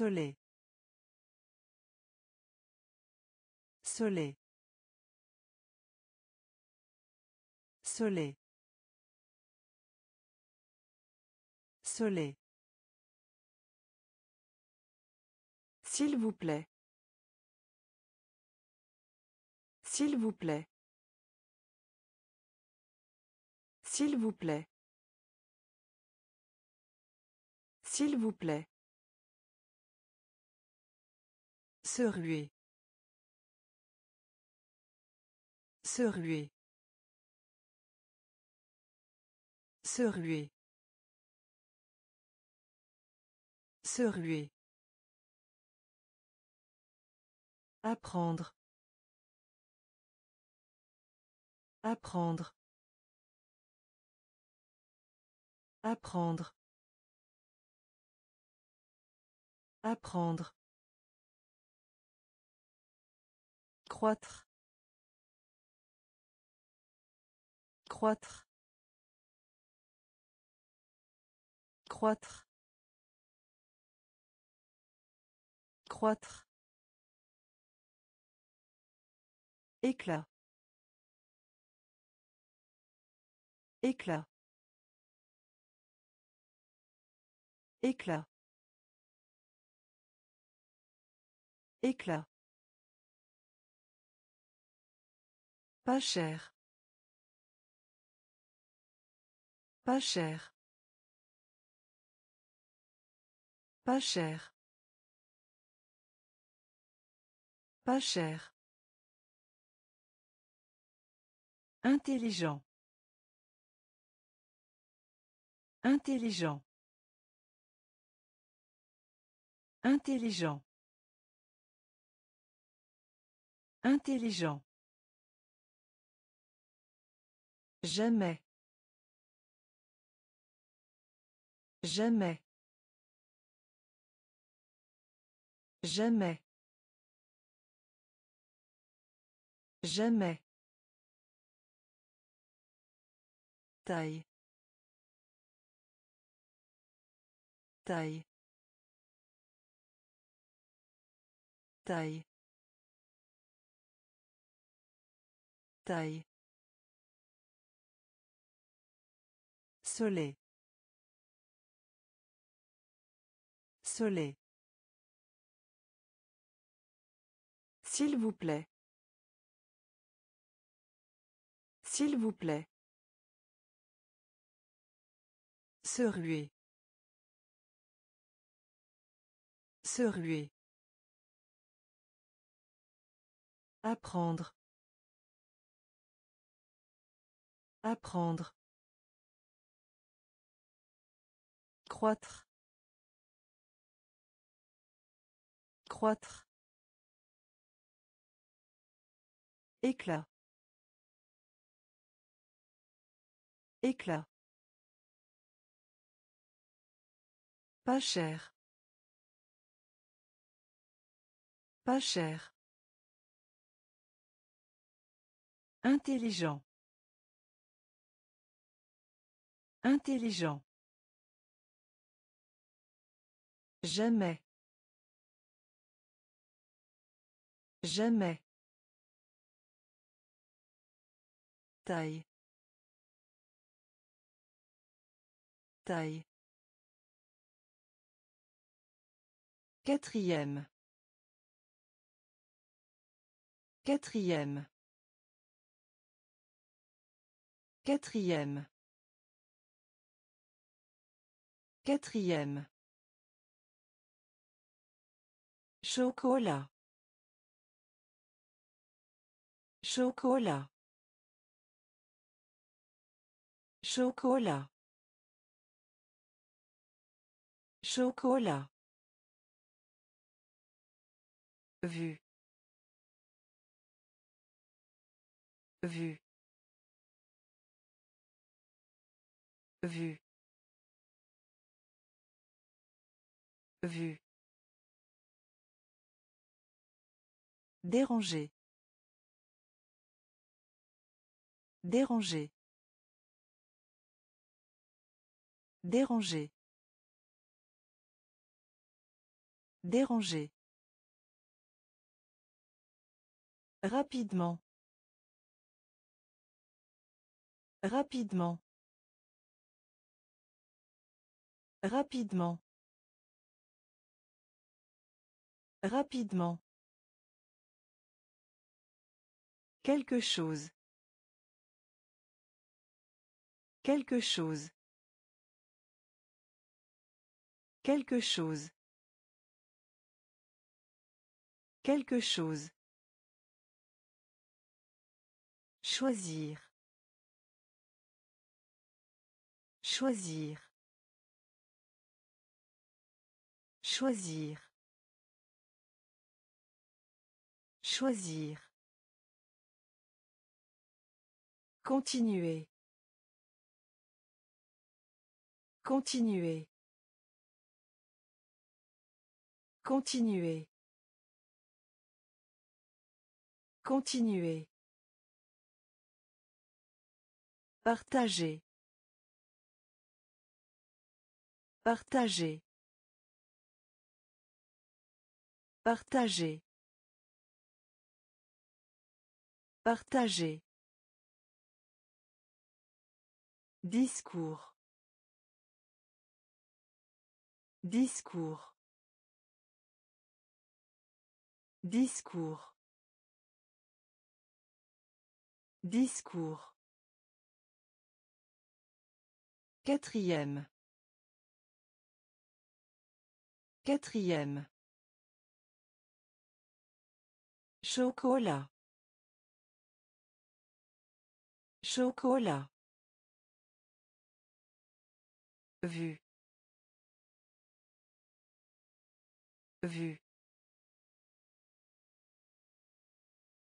Soleil. Soleil. Soleil. Soleil. S'il vous plaît. S'il vous plaît. S'il vous plaît. S'il vous plaît. Se ruer. Se ruer. Se ruer. Se ruer. Apprendre. Apprendre. Apprendre. Apprendre. Croître. Croître. Croître. Croître. Éclat. Éclat. Éclat. Éclat. Pas cher. Pas cher. Pas cher. Pas cher. Intelligent. Intelligent. Intelligent. Intelligent. Jamais. Jamais. Jamais. Jamais. Taille. Taille. Taille. Taille. Soleil. S'il vous plaît. S'il vous plaît. Se ruer. Se ruer. Apprendre. Apprendre. Croître. Croître. Éclat. Éclat. Pas cher. Pas cher. Intelligent. Intelligent. Jamais. Jamais. Taille. Taille. Quatrième. Quatrième. Quatrième. Quatrième. Chocolat. Chocolat. Chocolat. Chocolat. Vue. Vue. Vue. Vue. Déranger. Déranger. Déranger. Déranger. Rapidement. Rapidement. Rapidement. Rapidement. Quelque chose. Quelque chose. Quelque chose. Quelque chose. Choisir. Choisir. Choisir. Choisir. Continuer. Continuer. Continuer. Continuer. Partager. Partager. Partager. Partager. Discours. Discours. Discours. Discours. Quatrième. Quatrième. Chocolat. Chocolat. Vue. Vue.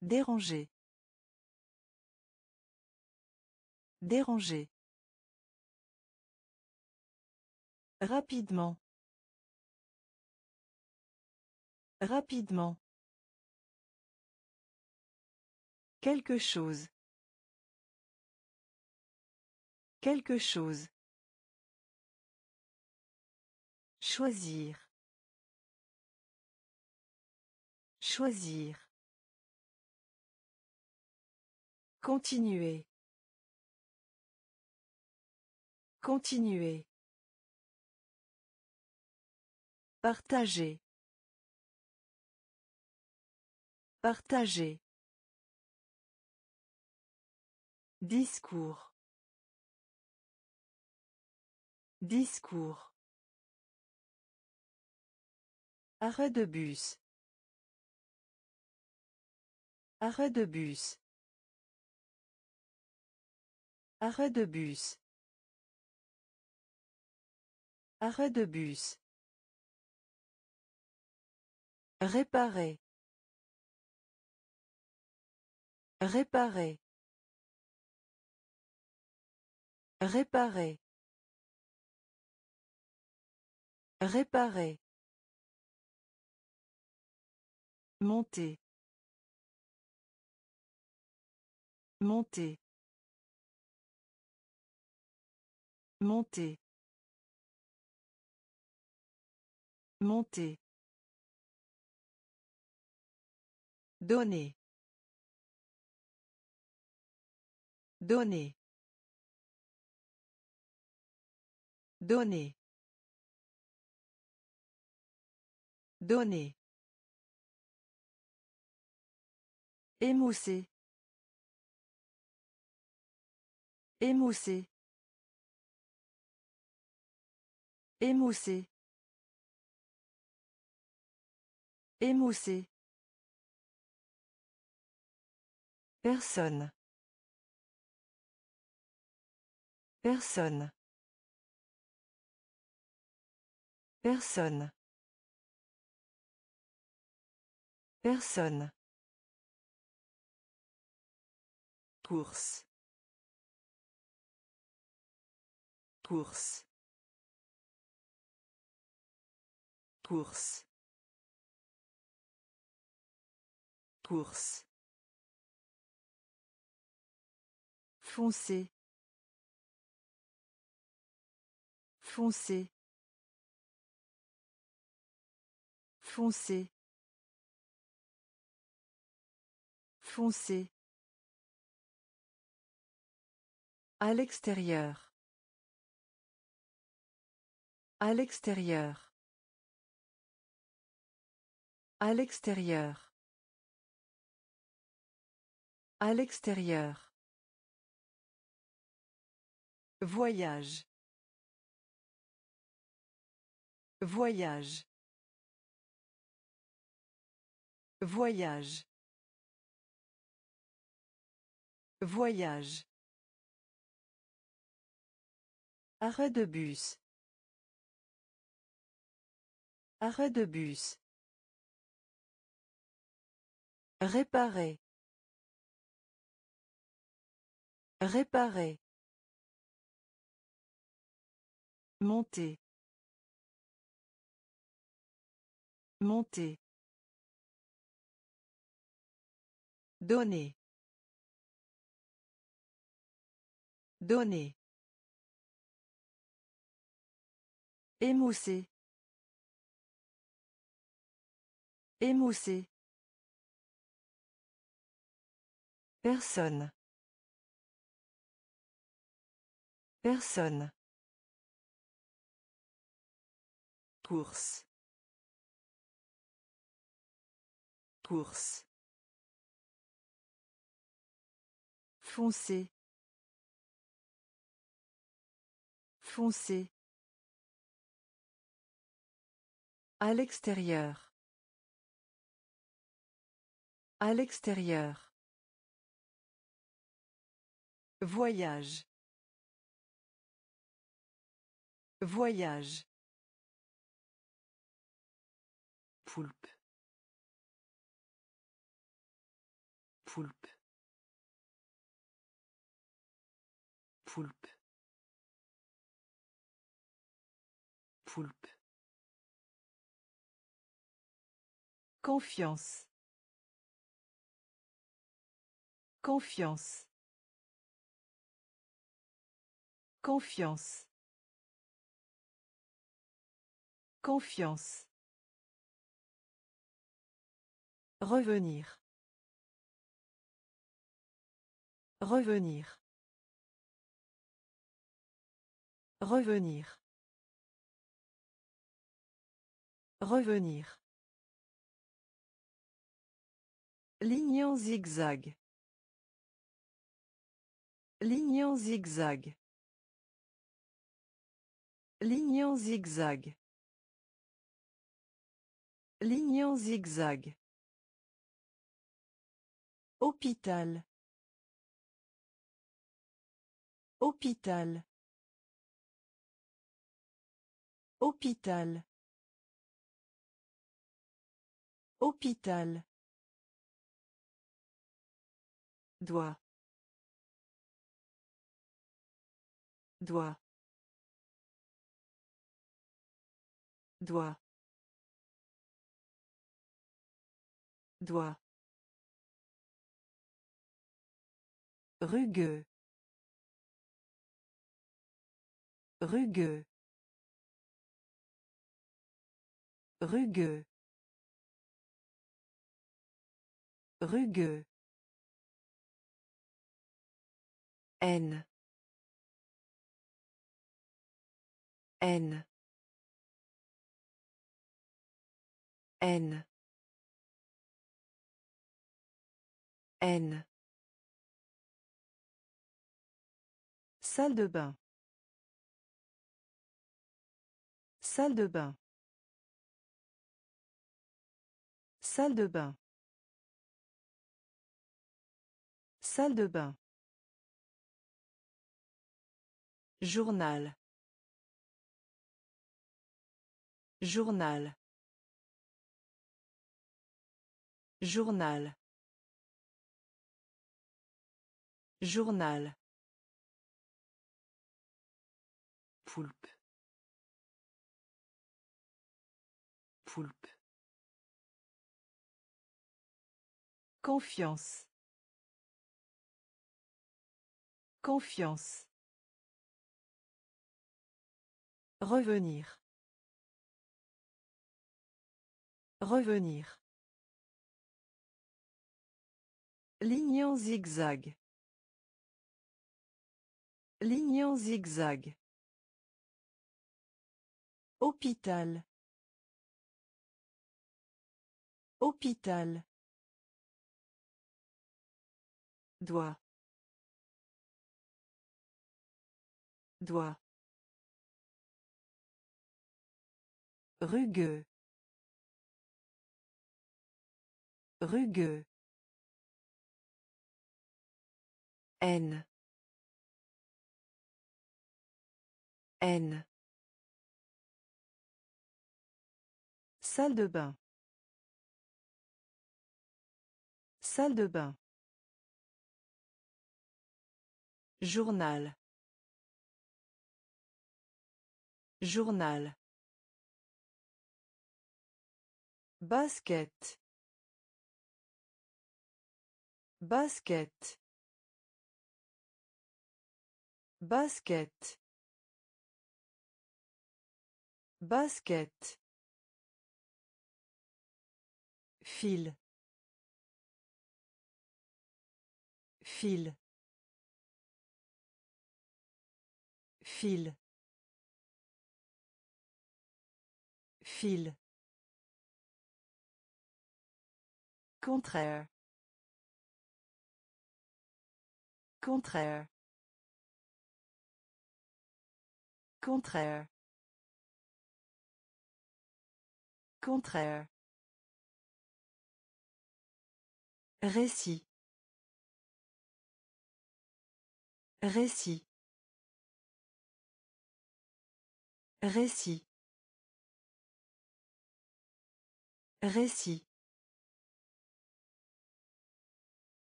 Déranger. Déranger. Rapidement. Rapidement. Quelque chose. Quelque chose. Choisir. Choisir. Continuer. Continuer. Partager. Partager. Discours. Discours. Arrêt de bus. Arrêt de bus. Arrêt de bus. Arrêt de bus. Réparer. Réparer. Réparer. Réparer. Monter. Monter. Monter. Monter. Donner. Donner. Donner. Donner. Émousser. Émousser. Émousser. Émousser. Personne. Personne. Personne. Personne. Course. Course. Course. Course. Foncé. Foncé. Foncé. Foncé. À l'extérieur. À l'extérieur. À l'extérieur. À l'extérieur. Voyage. Voyage. Voyage. Voyage. Arrêt de bus. Arrêt de bus. Réparer. Réparer. Monter. Monter. Donner. Donner. Émousser. Émousser. Personne. Personne. Course. Course. Foncé. Foncé. À l'extérieur. À l'extérieur. Voyage. Voyage. Poulpe. Poulpe. Poulpe. Poulpe. Confiance. Confiance. Confiance. Confiance. Revenir. Revenir. Revenir. Revenir. Ligne zigzag. Ligne zigzag. Ligne zigzag. Ligne en zigzag. Hôpital. Hôpital. Hôpital. Hôpital. Doigt. Doigt. Doigt. Doigt. Rugueux. Rugueux. Rugueux. Rugueux. N. N. N. N. Salle de bain. Salle de bain. Salle de bain. Salle de bain. Journal. Journal. Journal. Journal. Poulpe. Poulpe. Confiance. Confiance. Revenir. Revenir. Ligne zigzag. Ligne zigzag. Hôpital. Hôpital. Doigt. Doigt. Rugueux. Rugueux. N. N. Salle de bain. Salle de bain. Journal. Journal. Basket. Basket. Basket. Basket. Fil. Fil. Fil. Fil. Contraire. Contraire. Contraire. Contraire. Récit. Récit. Récit. Récit.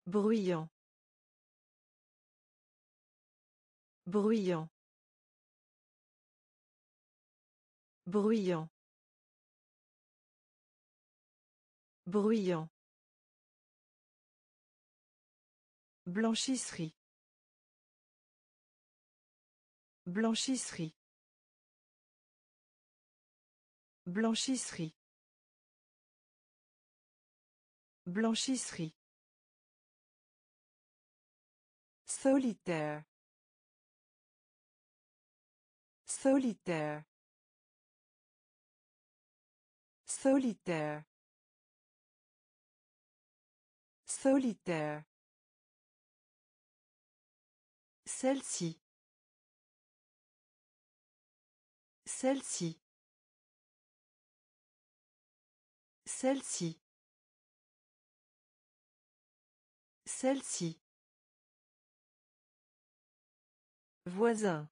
Bruyant. Bruyant. Bruyant. Bruyant. Blanchisserie. Blanchisserie. Blanchisserie. Blanchisserie. Solitaire. Solitaire. Solitaire. Solitaire. Celle-ci. Celle-ci. Celle-ci. Celle-ci. Voisin.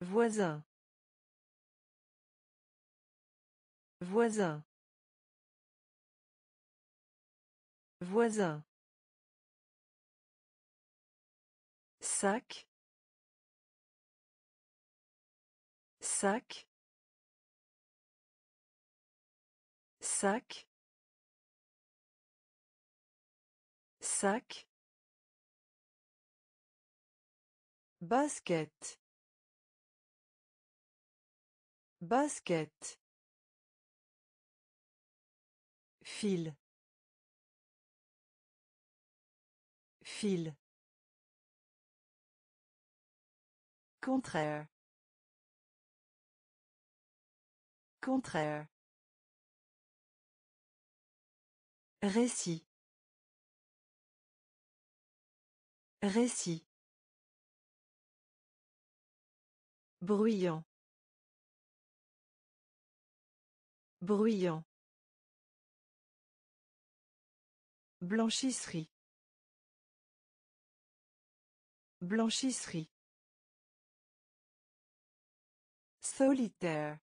Voisin. Voisin. Voisin. Sac. Sac. Sac. Sac. Basket. Basket. Fil. Fil. Contraire. Contraire. Récit. Récit. Bruyant. Bruyant. Blanchisserie. Blanchisserie. Solitaire.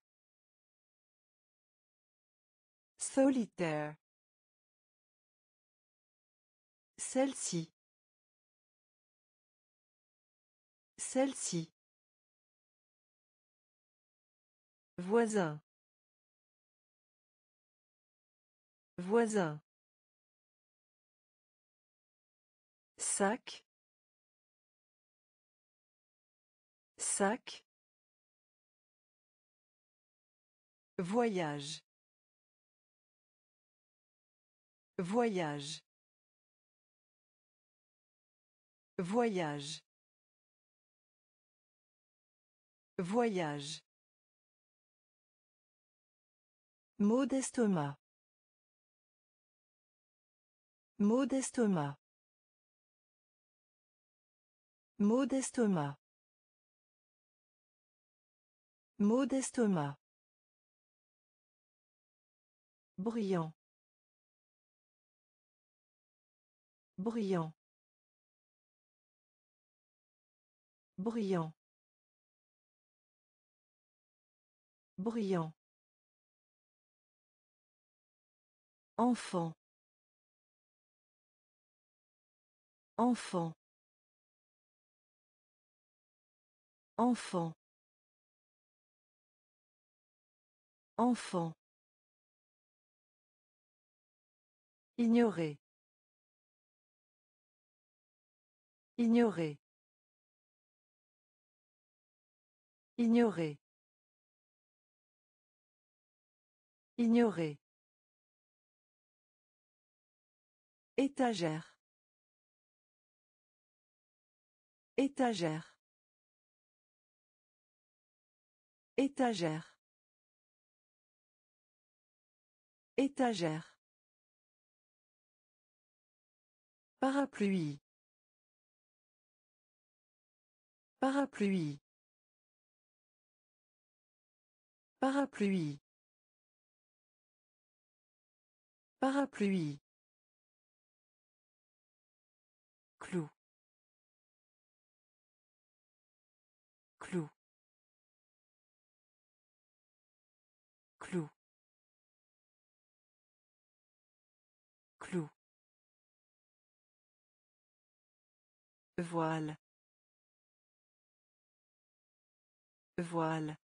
Solitaire. Celle-ci. Celle-ci. Voisin. Voisin. Sac. Sac. Voyage. Voyage. Voyage. Voyage. Mot d'estomac. Mot d'estomac. Mot d'estomac. Mot d'estomac. Brillant. Brillant. Brillant. Brillant. Enfant. Enfant. Enfant. Enfant. Ignorer. Ignorer. Ignorer. Ignorer. Étagère. Étagère. Étagère. Étagère. Parapluie. Parapluie. Parapluie. Parapluie. Voile. Voile.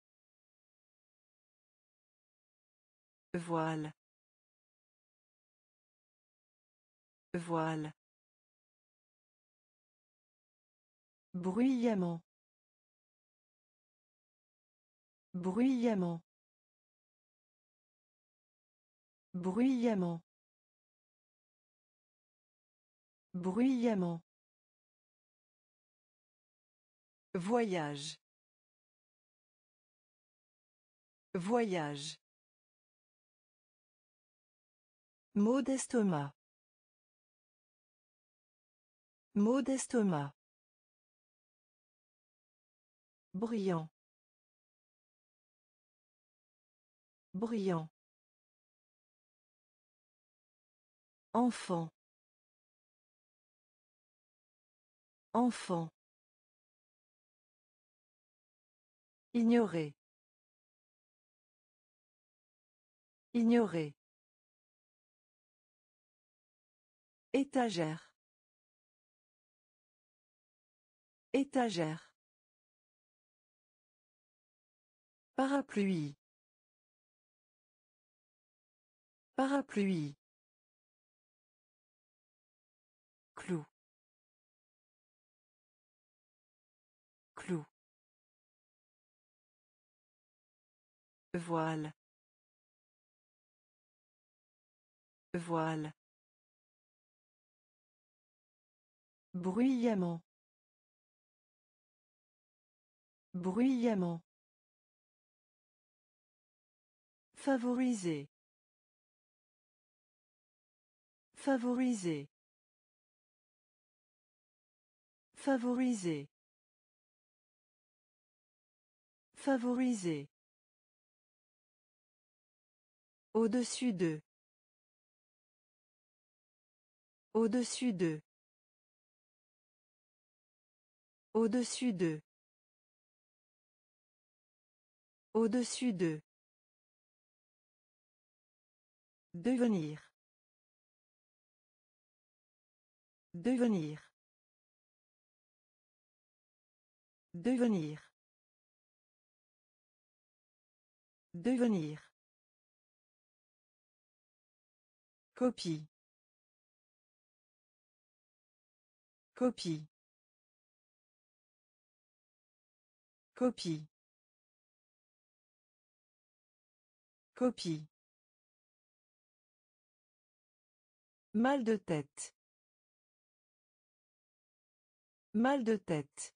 Voile. Voile. Bruyamment. Bruyamment. Bruyamment. Bruyamment. Voyage. Voyage. Mot d'estomac. Mot d'estomac. Brillant. Brillant. Enfant. Enfant. Ignorer. Ignorer. Étagère. Étagère. Parapluie. Parapluie. Voile. Voile. Bruyamment. Bruyamment. Favoriser. Favoriser. Favoriser. Favoriser. Au-dessus d'eux. Au-dessus d'eux. Au-dessus d'eux. Au-dessus d'eux. Devenir. Devenir. Devenir. Devenir. Copie. Copie. Copie. Copie. Mal de tête. Mal de tête.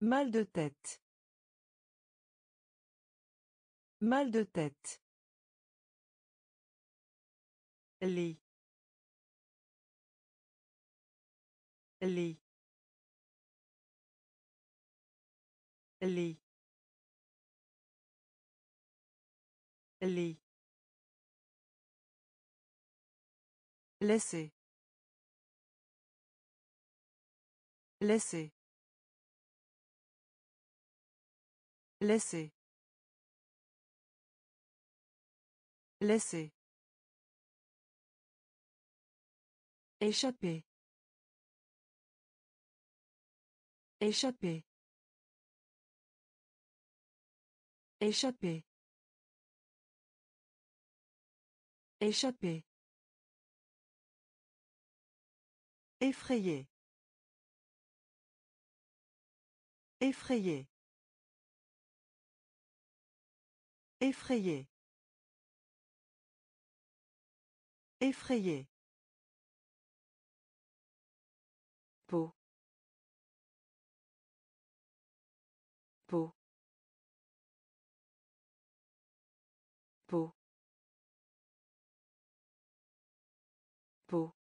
Mal de tête. Mal de tête. Lit. Lit. Lit. Lit. Laisser. Laisser. Laisser. Laisser. Échapper. Échapper. Échapper. Échapper. Effrayé. Effrayé. Effrayé. Effrayé. Peau peau peau peau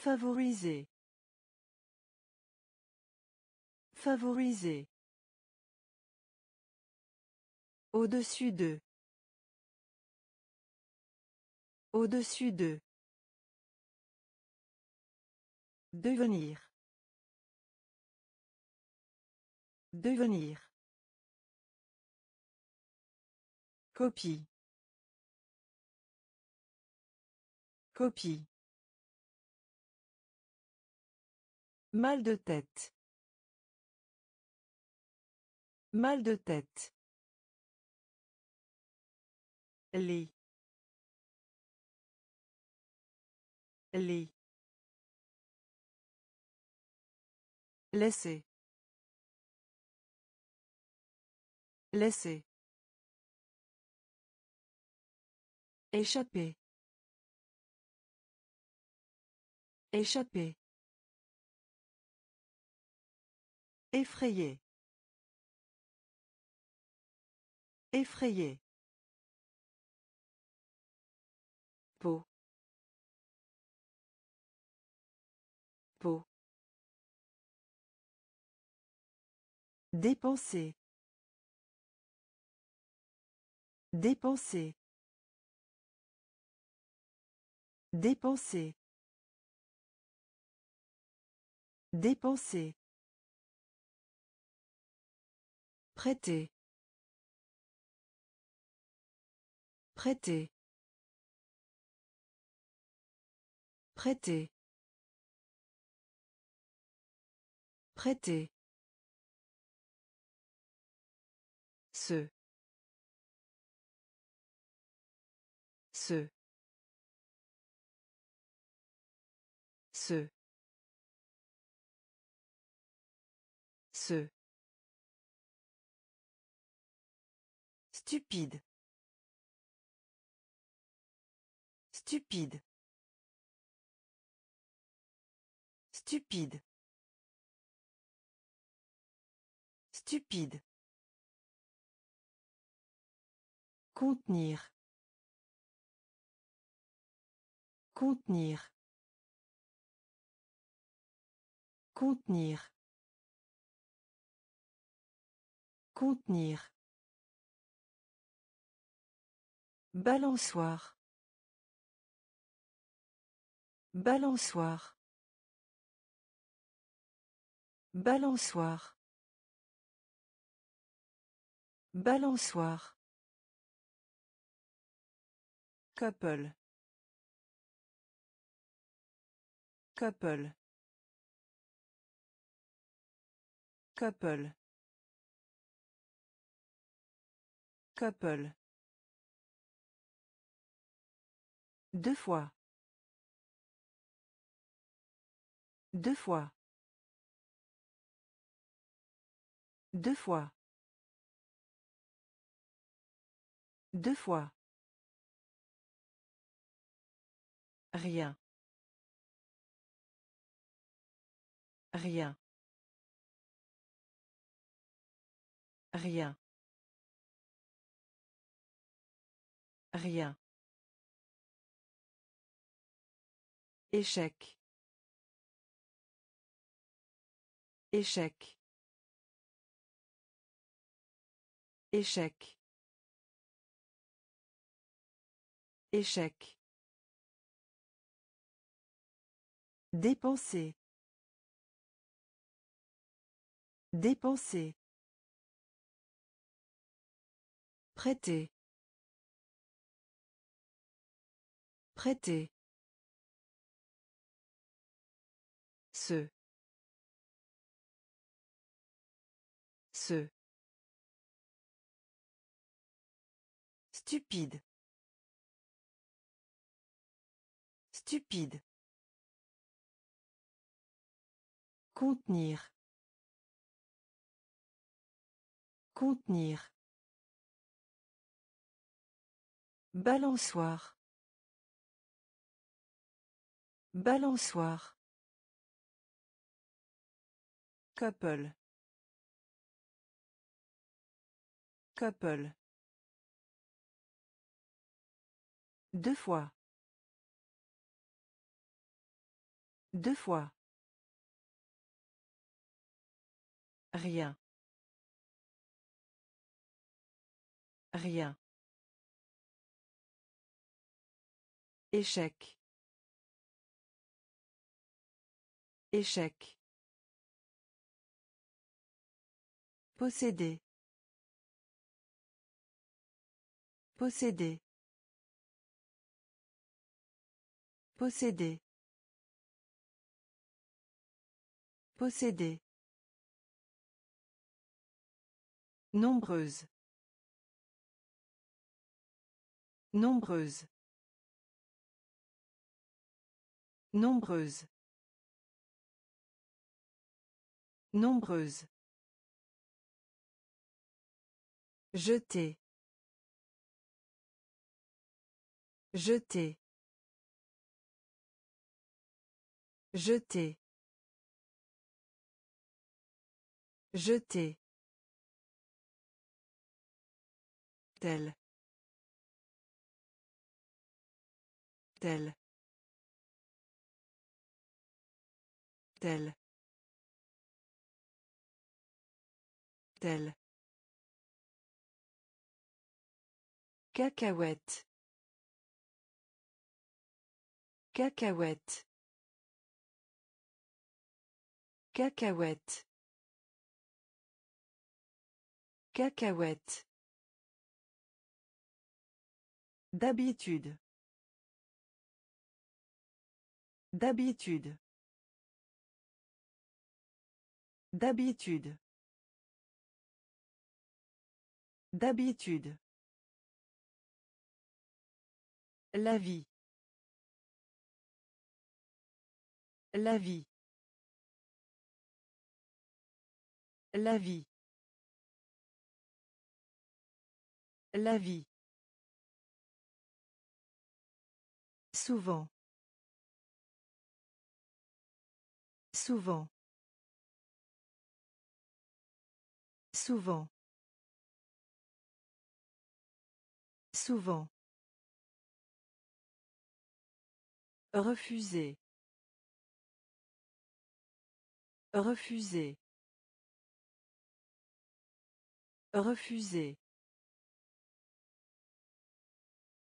Favoriser. Favoriser. Au-dessus d'eux. Au-dessus d'eux. Devenir. Devenir. Copie. Copie. Mal de tête. Mal de tête. Lit. Lit. Laisser. Laisser. Échapper. Échapper. Effrayé. Effrayé. Dépenser. Dépenser. Dépenser. Dépenser. Prêter. Prêter. Prêter. Prêter. Ce. Ce. Ce. Ce. Stupide. Stupide. Stupide. Stupide. Contenir. Contenir. Contenir. Contenir. Balançoire. Balançoire. Balançoire. Balançoire. Couple. Couple. Couple. Couple. Deux fois. Deux fois. Deux fois. Deux fois. Rien. Rien. Rien. Rien. Échec. Échec. Échec. Échec. Dépenser. Dépenser. Prêter. Prêter. Ce. Ce. Stupide. Stupide. Contenir. Contenir. Balançoire. Balançoire. Couple. Couple. Deux fois. Deux fois. Rien. Rien. Échec. Échec. Posséder. Posséder. Posséder. Posséder. Nombreuse. Nombreuse. Nombreuse. Nombreuse. Jeter. Jeter. Jeter. Jeter. Tel. Tel. Tel. Tel. Cacahuète. Cacahuète. Cacahuète. Cacahuète. D'habitude. D'habitude. D'habitude. D'habitude. La vie. La vie. La vie. La vie. Souvent. Souvent. Souvent. Souvent. Refuser. Refuser. Refuser.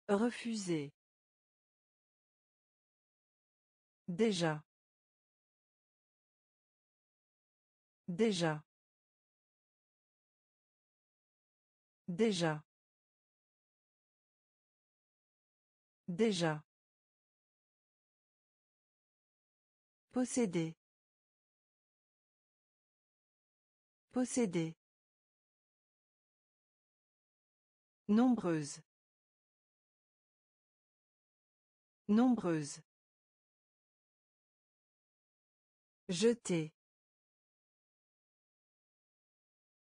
Refuser. Déjà. Déjà. Déjà. Déjà. Posséder. Posséder. Nombreuse. Nombreuse. Jeter.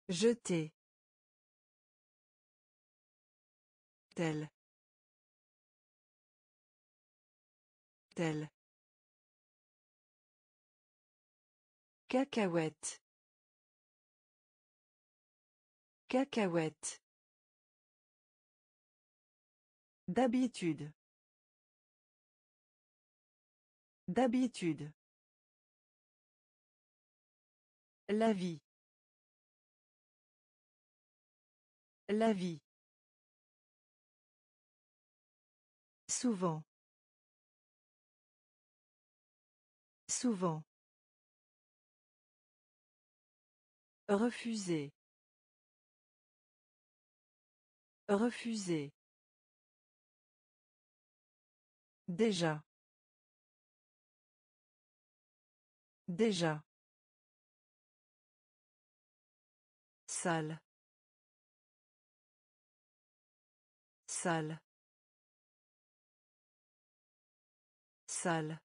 Jeter. Tel. Tel. Cacahuète. Cacahuète. D'habitude. D'habitude. La vie. La vie. Souvent. Souvent. Refuser. Refuser. Déjà. Déjà. Salle. Salle. Salle.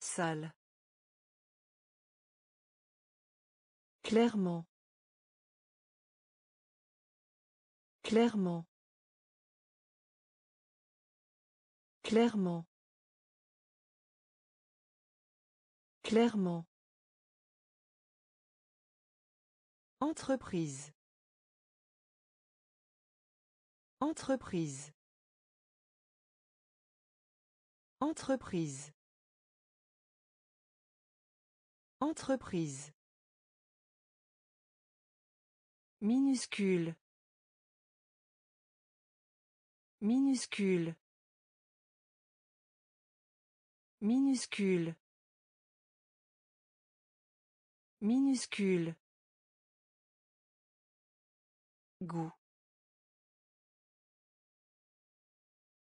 Salle. Clairement. Clairement. Clairement. Clairement. Entreprise. Entreprise. Entreprise. Entreprise. Minuscule. Minuscule. Minuscule. Minuscule. Goût.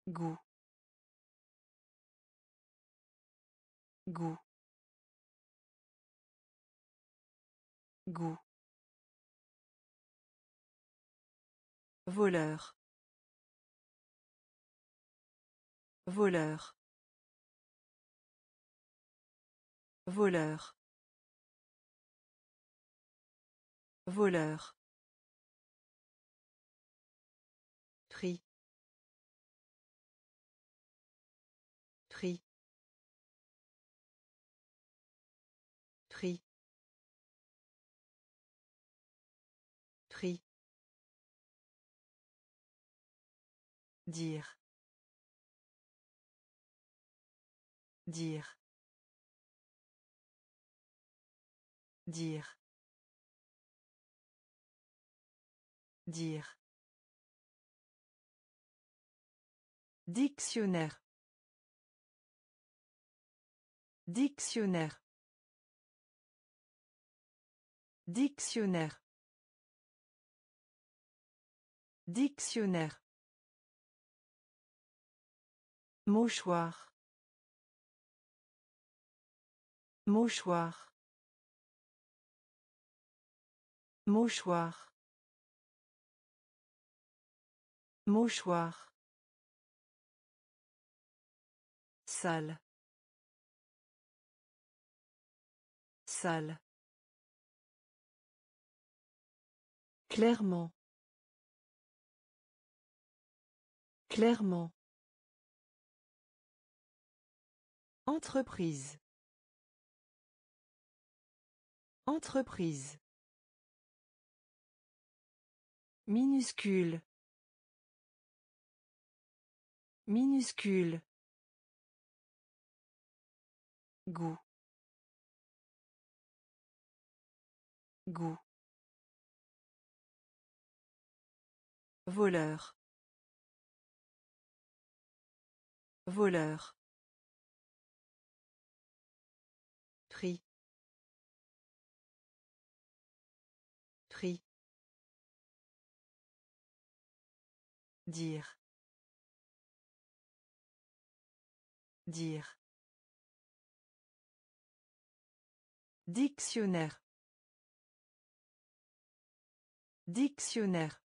Goût. Goût. Goût. Voleur. Voleur. Voleur. Voleur. Dire. Dire. Dire. Dire. Dictionnaire. Dictionnaire. Dictionnaire. Dictionnaire. Mouchoir. Mouchoir. Mouchoir. Mouchoir. Salle. Salle. Clairement. Clairement. Entreprise. Entreprise. Minuscule. Minuscule. Goût. Goût. Voleur. Voleur. Dire. Dire. Dictionnaire. Dictionnaire.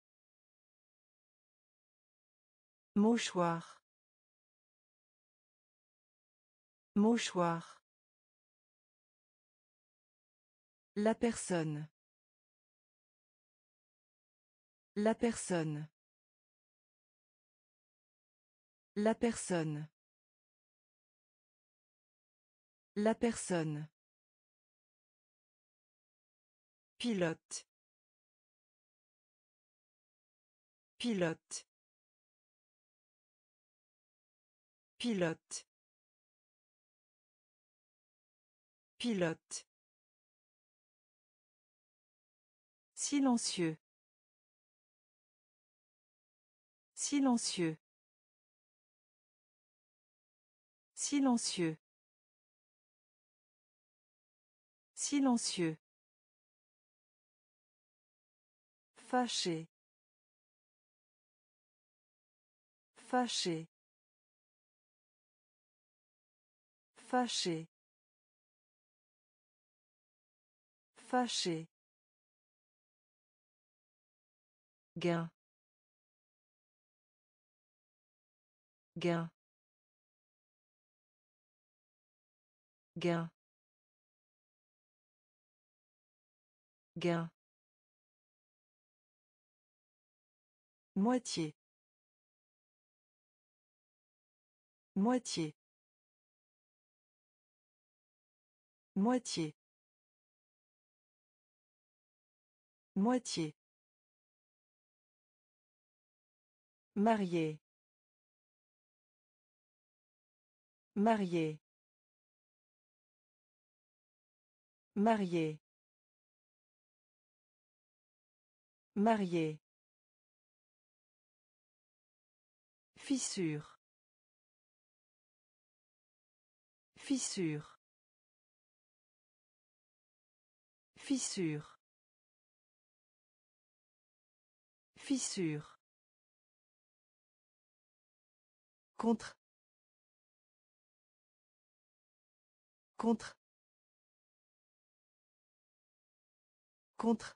Mouchoir. Mouchoir. La personne. La personne. La personne. La personne. Pilote. Pilote. Pilote. Pilote. Silencieux. Silencieux. Silencieux. Silencieux. Fâché. Fâché. Fâché. Fâché. Gain. Gain. Gain. Gain. Moitié. Moitié. Moitié. Moitié. Marié. Marié. Marié. Marié. Fissure. Fissure. Fissure. Fissure. Contre. Contre. Contre.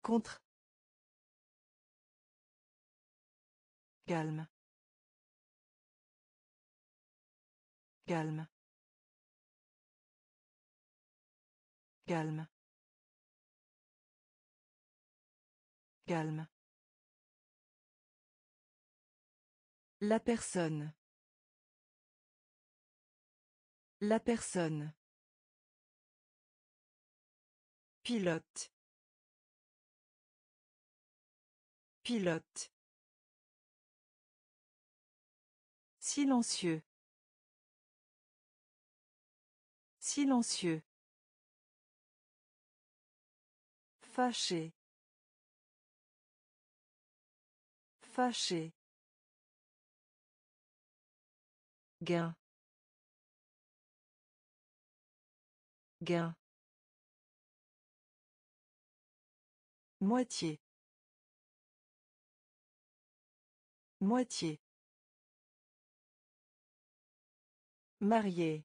Contre. Calme. Calme. Calme. Calme. La personne. La personne. Pilote. Pilote. Silencieux. Silencieux. Fâché. Fâché. Gain. Gain. Moitié. Moitié. Marié.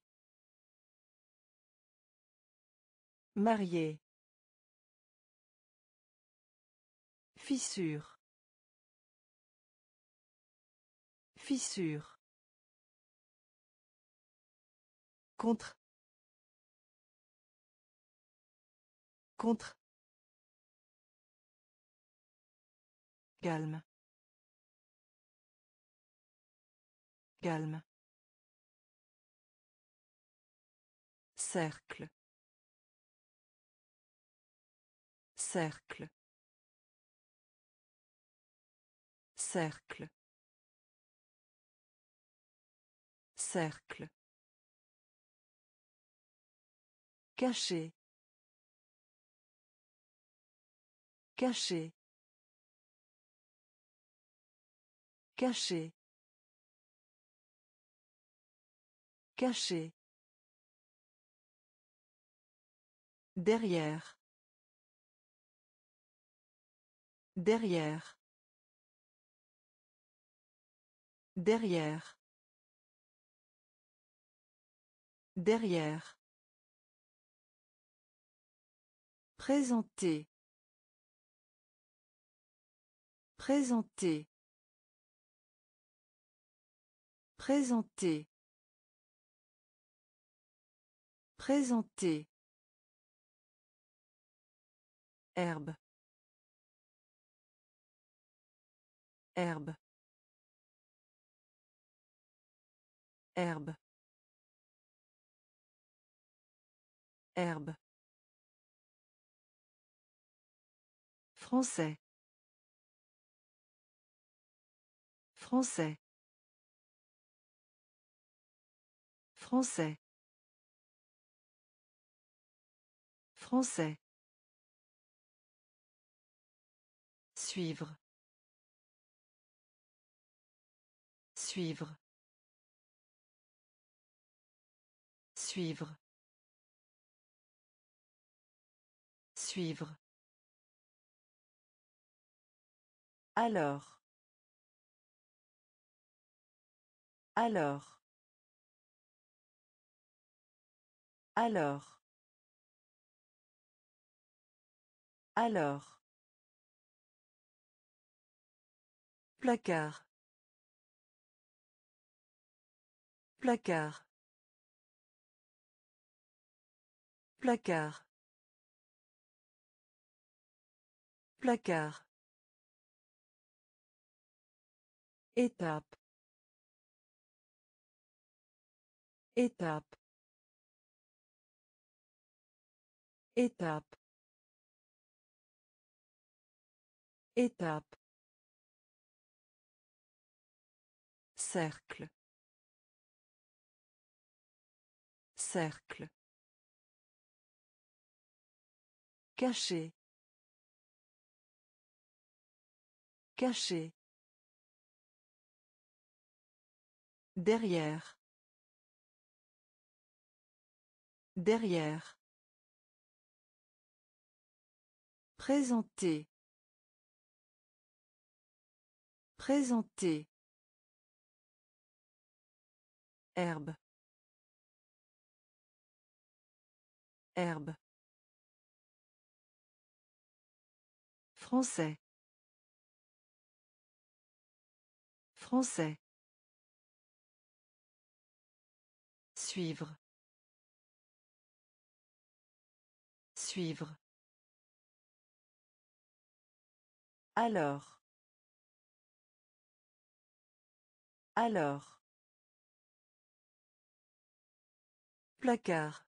Marié. Fissure. Fissure. Contre. Contre. Calme. Calme. Cercle. Cercle. Cercle. Cercle. Caché. Caché. Caché. Caché. Derrière. Derrière. Derrière. Derrière. Présenter. Présenter. Présenter. Présenter. Herbe. Herbe. Herbe. Herbe. Français. Français. Français. Français. Suivre. Suivre. Suivre. Suivre. Alors. Alors. Alors. Alors. Placard. Placard. Placard. Placard. Étape. Étape. Étape. Étape. Cercle. Cercle. Caché. Caché. Derrière. Derrière. Présenter. Présenter. Herbe. Herbe. Français. Français. Suivre. Suivre. Alors. Alors. Placard.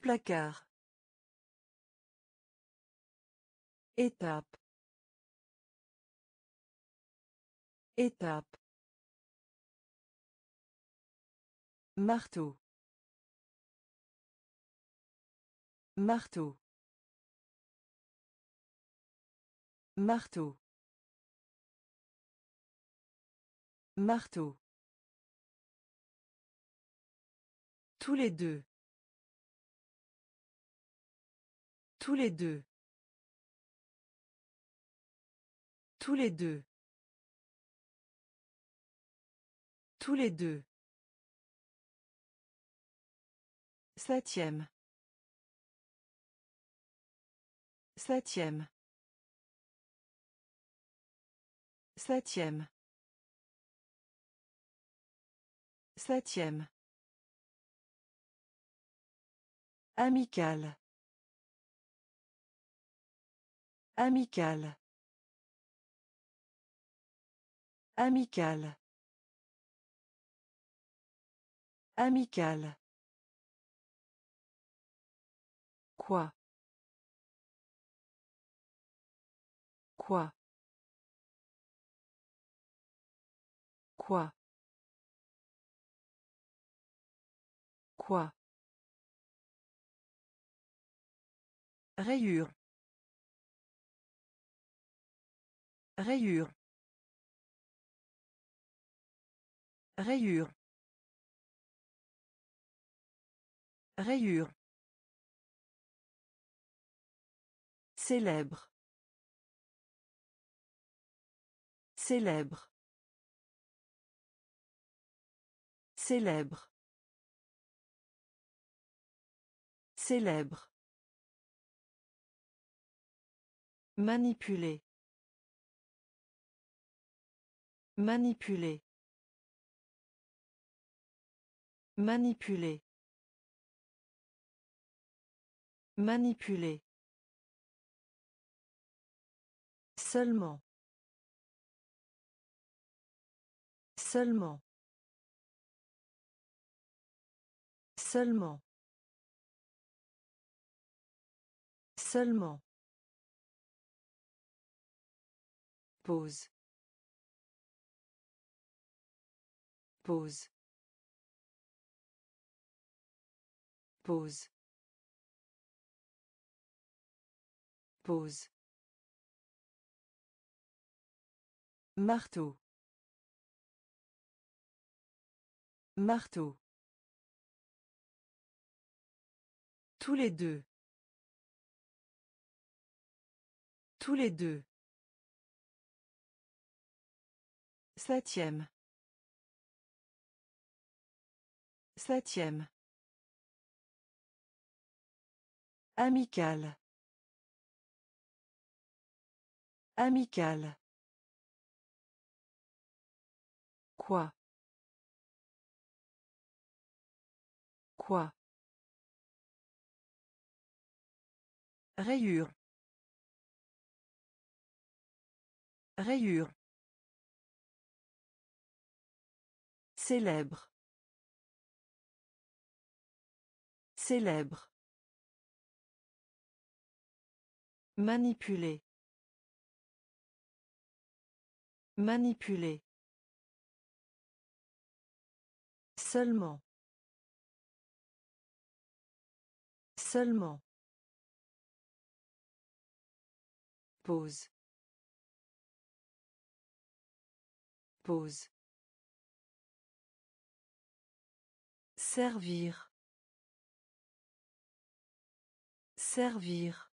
Placard. Étape. Étape. Marteau. Marteau. Marteau. Marteau. Tous les deux. Tous les deux. Tous les deux. Tous les deux. Septième. Septième. Septième. Septième. Amical. Amical. Amical. Amical. Quoi? Quoi? Quoi? Quoi? Rayure. Rayure. Rayure. Rayure. Célèbre. Célèbre. Célèbre. Célèbre. Manipuler. Manipuler. Manipuler. Manipuler. Seulement. Seulement. Seulement. Seulement. Pause. Pause. Pause. Pause. Marteau. Marteau. Tous les deux. Tous les deux. Septième. Septième. Amical. Amical. Quoi? Quoi? Rayure. Rayure. Célèbre. Célèbre. Manipuler. Manipuler. Seulement. Seulement. Pause. Pause. Servir. Servir.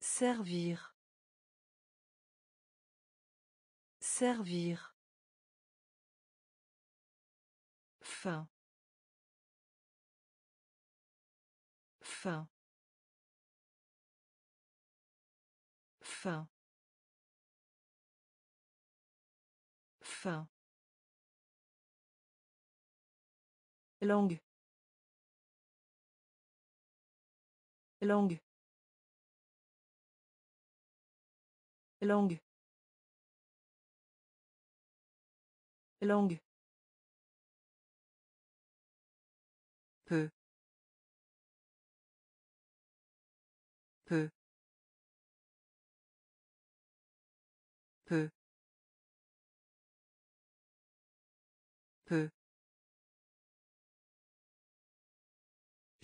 Servir. Servir. Fin. Fin. Fin. Fin. Langue. Langue. Langue. Langue.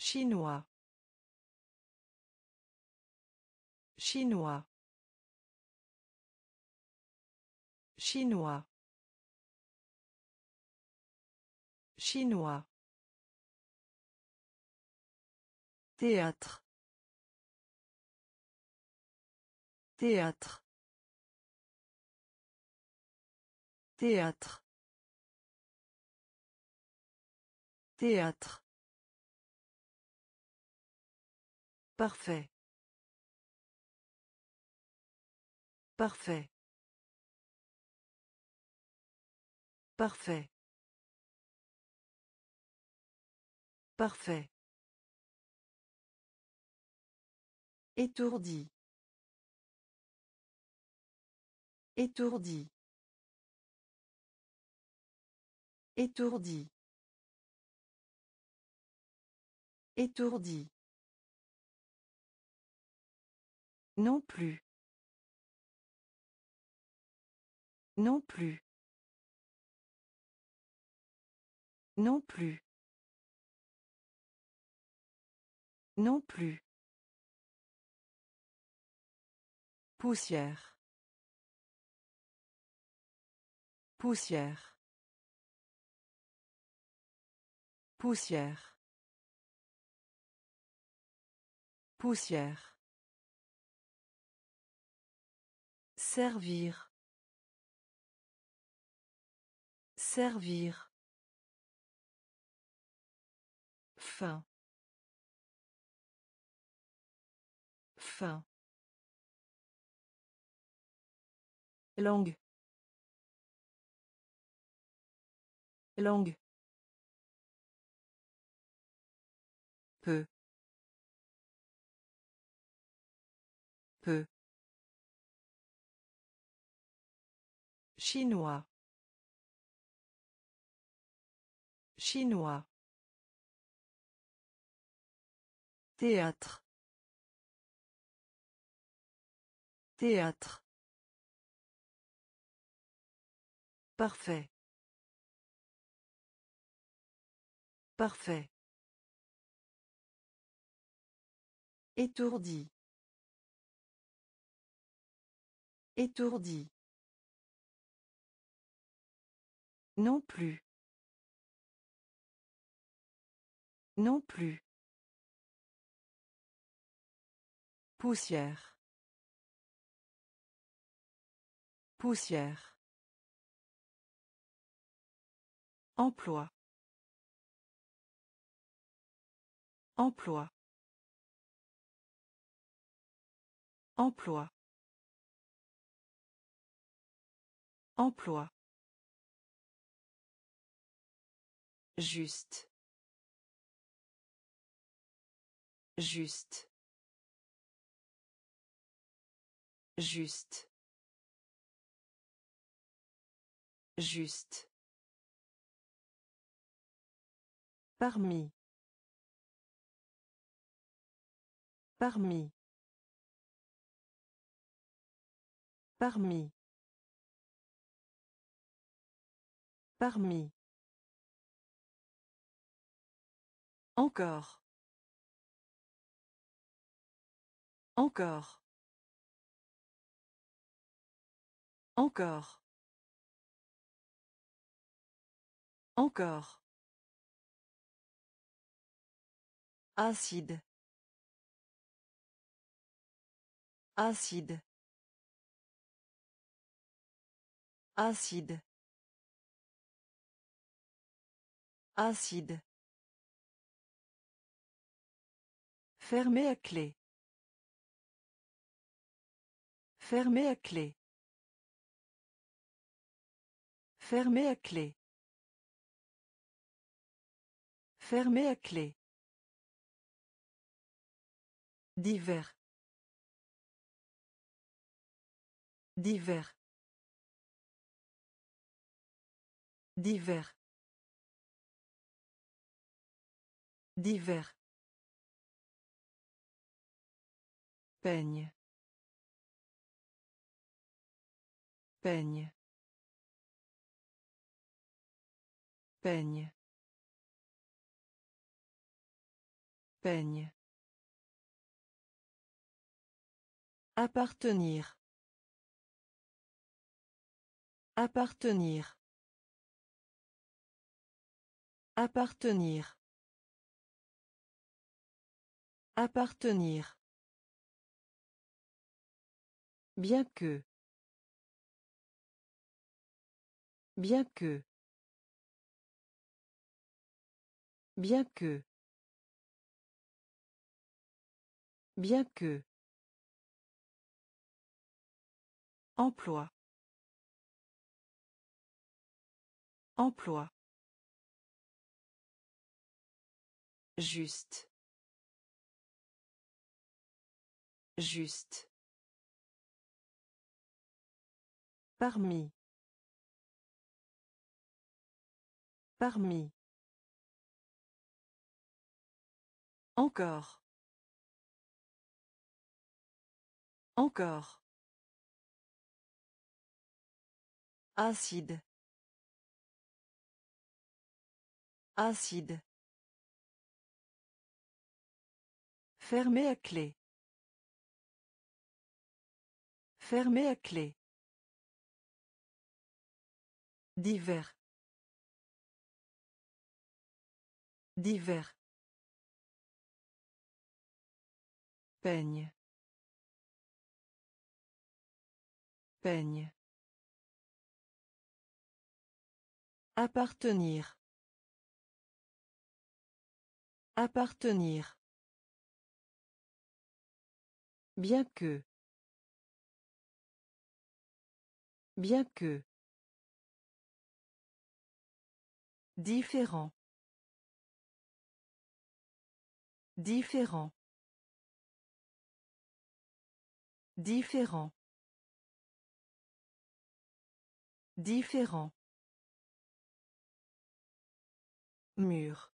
Chinois. Chinois. Chinois. Chinois. Théâtre. Théâtre. Théâtre. Théâtre. Parfait. Parfait. Parfait. Parfait. Étourdi. Étourdi. Étourdi. Étourdi. Non plus. Non plus. Non plus. Non plus. Poussière. Poussière. Poussière. Poussière. Servir. Servir. Fin. Fin. Langue. Langue. Chinois. Chinois. Théâtre. Théâtre. Parfait. Parfait. Étourdi. Étourdi. Non plus. Non plus. Poussière. Poussière. Emploi. Emploi. Emploi. Emploi. Juste. Juste. Juste. Juste. Parmi. Parmi. Parmi. Parmi. Encore. Encore. Encore. Encore. Acide. Acide. Acide. Acide. Fermé à clé. Fermé à clé. Fermé à clé. Fermé à clé. Divers. Divers. Divers. Divers. Peigne. Peigne. Peigne. Peigne. Appartenir. Appartenir. Appartenir. Appartenir. Bien que. Bien que. Bien que. Bien que. Emploi. Emploi. Juste. Juste. Parmi. Parmi. Encore. Encore. Acide. Acide. Fermé à clé. Fermé à clé. Divers. Divers. Peigne. Peigne. Appartenir. Appartenir. Bien que. Bien que. Différent. Différent. Différent. Différent. Mur.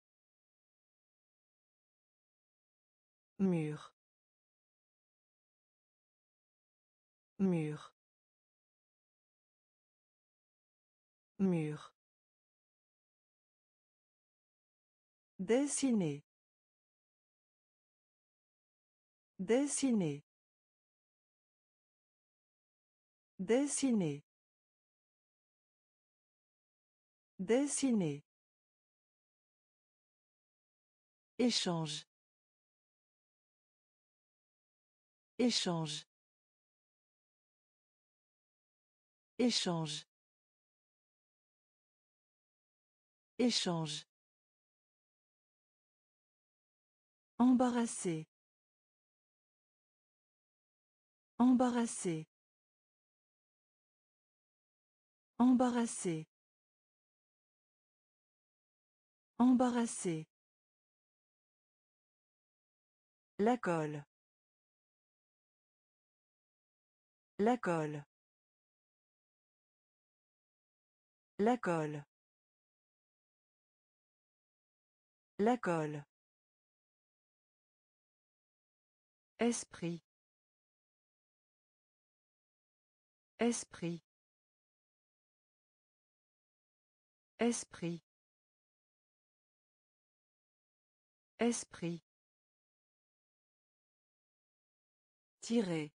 Mur. Mur. Mur. Dessiner. Dessiner. Dessiner. Dessiner. Échange. Échange. Échange. Échange. Embarrassé. Embarrassé. Embarrassé. Embarrassé. La colle. La colle. La colle. La colle. Esprit. Esprit. Esprit. Esprit. Tirer.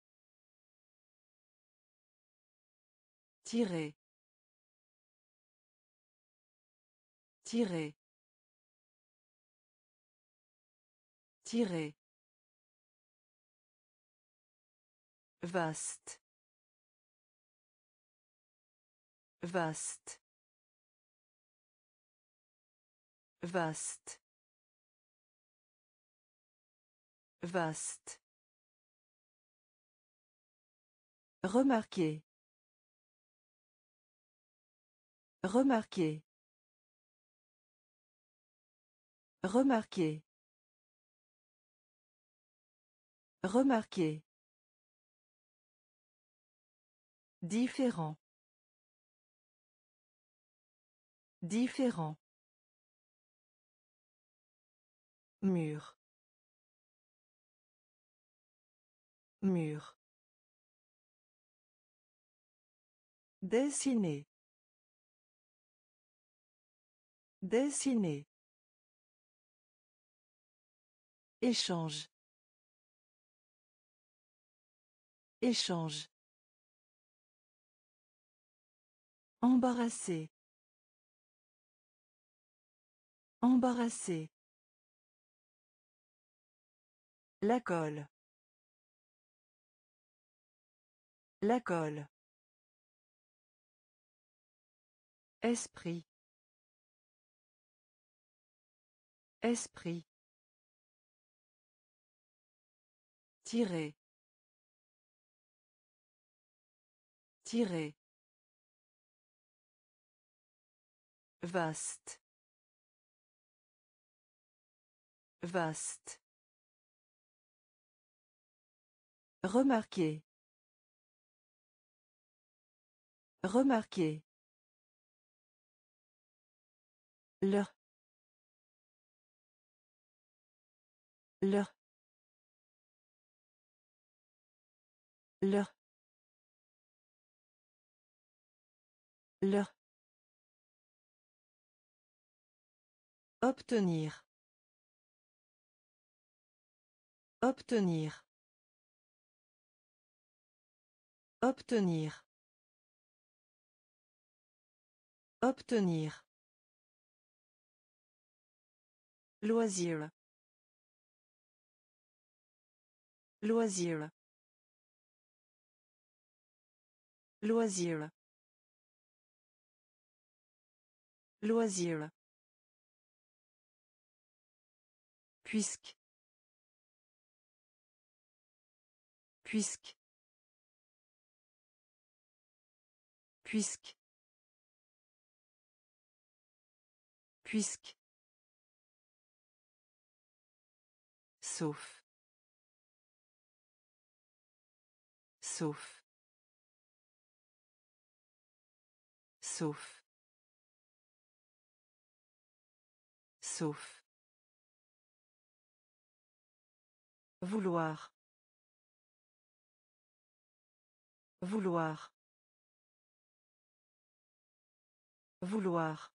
Tirer. Tirer. Tirer. Vaste. Vaste. Vaste. Vaste. Remarquer. Remarquer. Remarquer. Remarquer. Différent. Différent. Mur. Mur. Dessiner. Dessiner. Échange. Échange. Embarrassé. Embarrassé. La colle. La colle. Esprit. Esprit. Tirer. Tirer. Vaste. Vaste. Remarquer. Remarquer. Leur. Leur. Leur. Leur. Obtenir. Obtenir. Obtenir. Obtenir. Loisir. Loisir. Loisir. Loisir. Puisque. Puisque. Puisque. Puisque. Sauf. Sauf. Sauf. Sauf. Vouloir. Vouloir. Vouloir.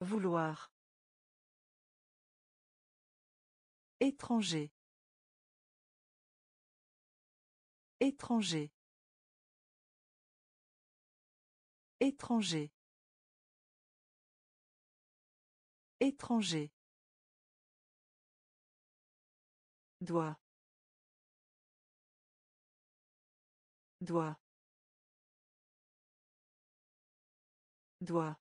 Vouloir. Étranger. Étranger. Étranger. Étranger. Doigt. Doigt. Doigt.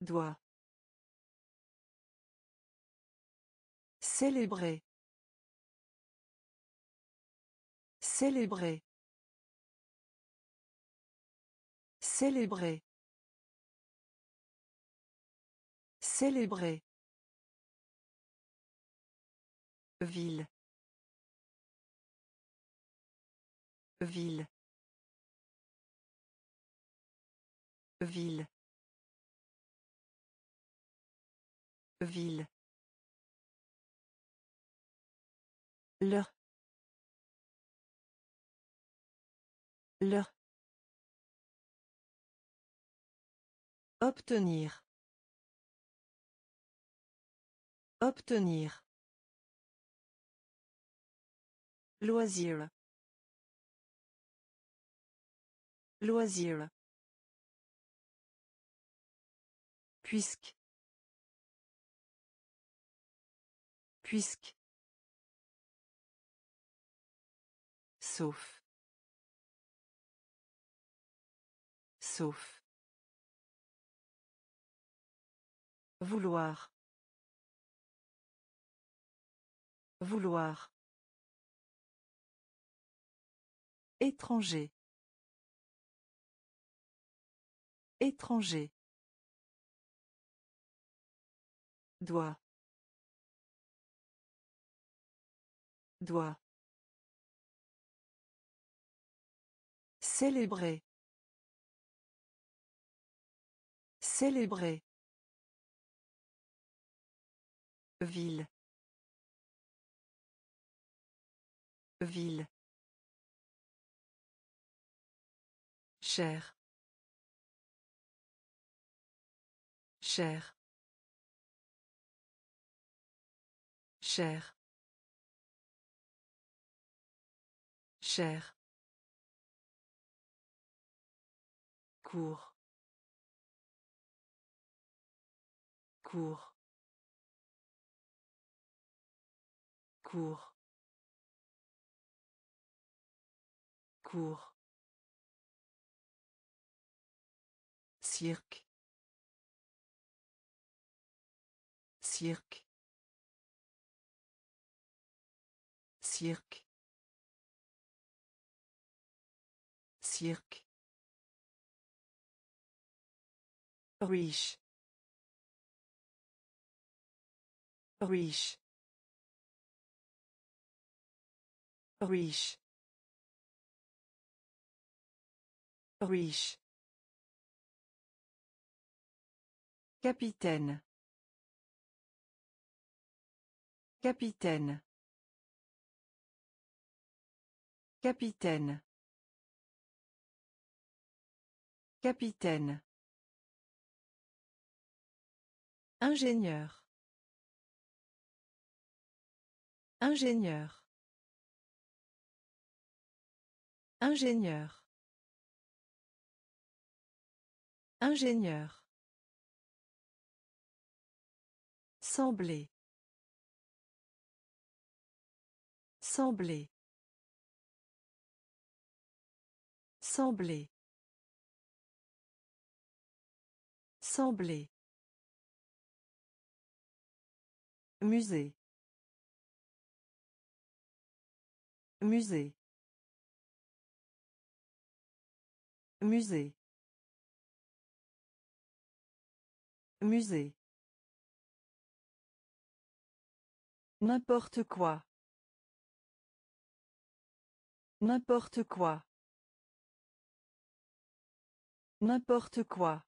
Doigt. Célébrer. Célébrer. Célébrer. Célébrer. Ville. Ville. Ville. Ville. Leur. Leur. Obtenir. Obtenir. Loisir. Loisir. Puisque. Puisque. Sauf. Sauf. Vouloir. Vouloir. Étranger. Étranger. Doigt. Doigt. Célébrer. Célébrer. Ville. Ville. Cher. Cher. Cher. Cher. Cours. Cours. Cours. Cours. Cirque. Cirque. Cirque. Cirque. Riche. Riche. Riche. Riche. Capitaine. Capitaine. Capitaine. Capitaine. Ingénieur. Ingénieur. Ingénieur. Ingénieur. Sembler. Sembler. Sembler. Sembler. Musée. Musée. Musée. Musée. N'importe quoi. N'importe quoi. N'importe quoi.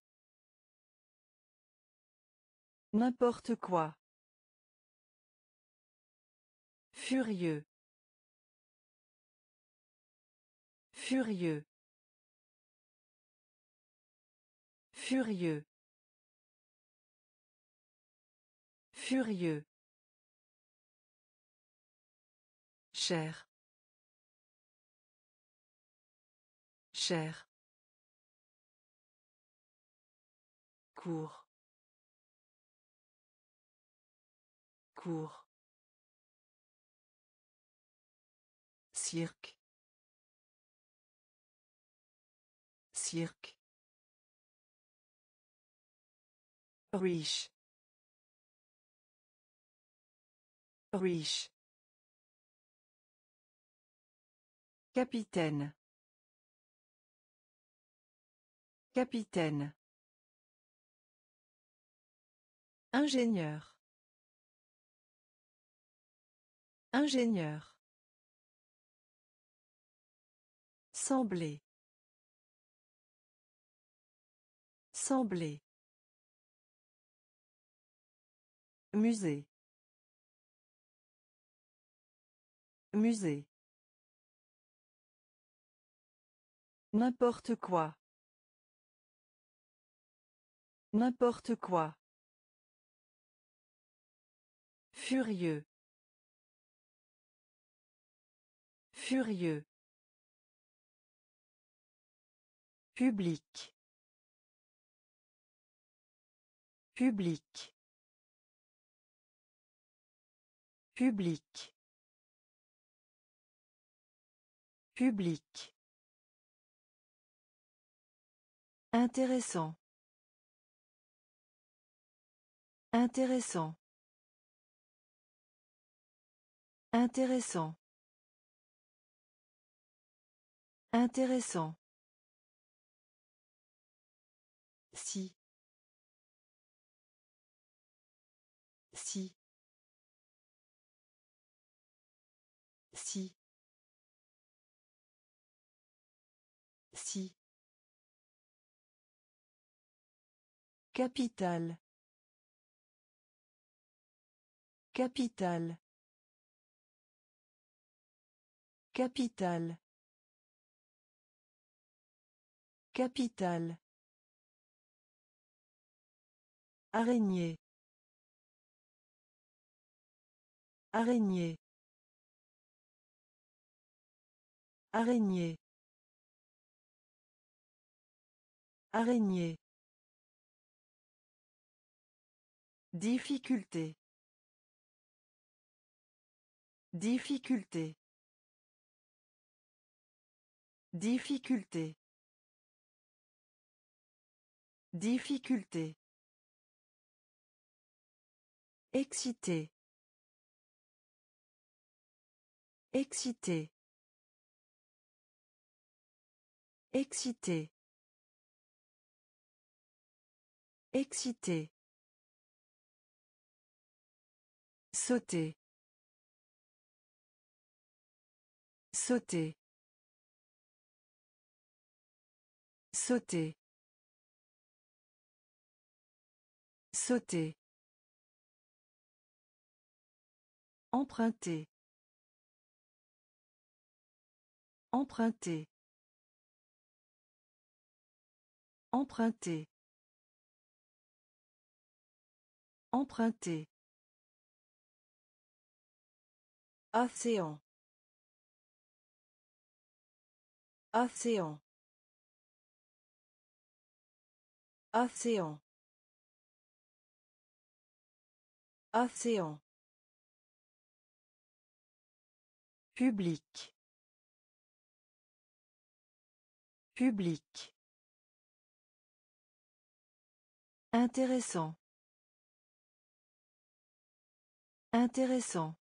N'importe quoi. Furieux. Furieux. Furieux. Furieux. Cher. Cher. Cours. Cours. Cirque. Cirque. Riche. Riche. Capitaine. Capitaine. Ingénieur. Ingénieur. Sembler. Sembler. Musée. Musée. N'importe quoi. N'importe quoi. Furieux. Furieux. Public. Public. Public. Public. Intéressant. Intéressant. Intéressant. Intéressant. Si. Capital. Capital. Capital. Capital. Araignée. Araignée. Araignée. Araignée. Difficulté. Difficulté. Difficulté. Difficulté. Excité. Excité. Excité. Excité. Sauter. Sauter. Sauter. Sauter. Emprunter. Emprunter. Emprunter. Emprunter. Océan. Océan. Océan. Océan. Public. Public. Intéressant. Intéressant.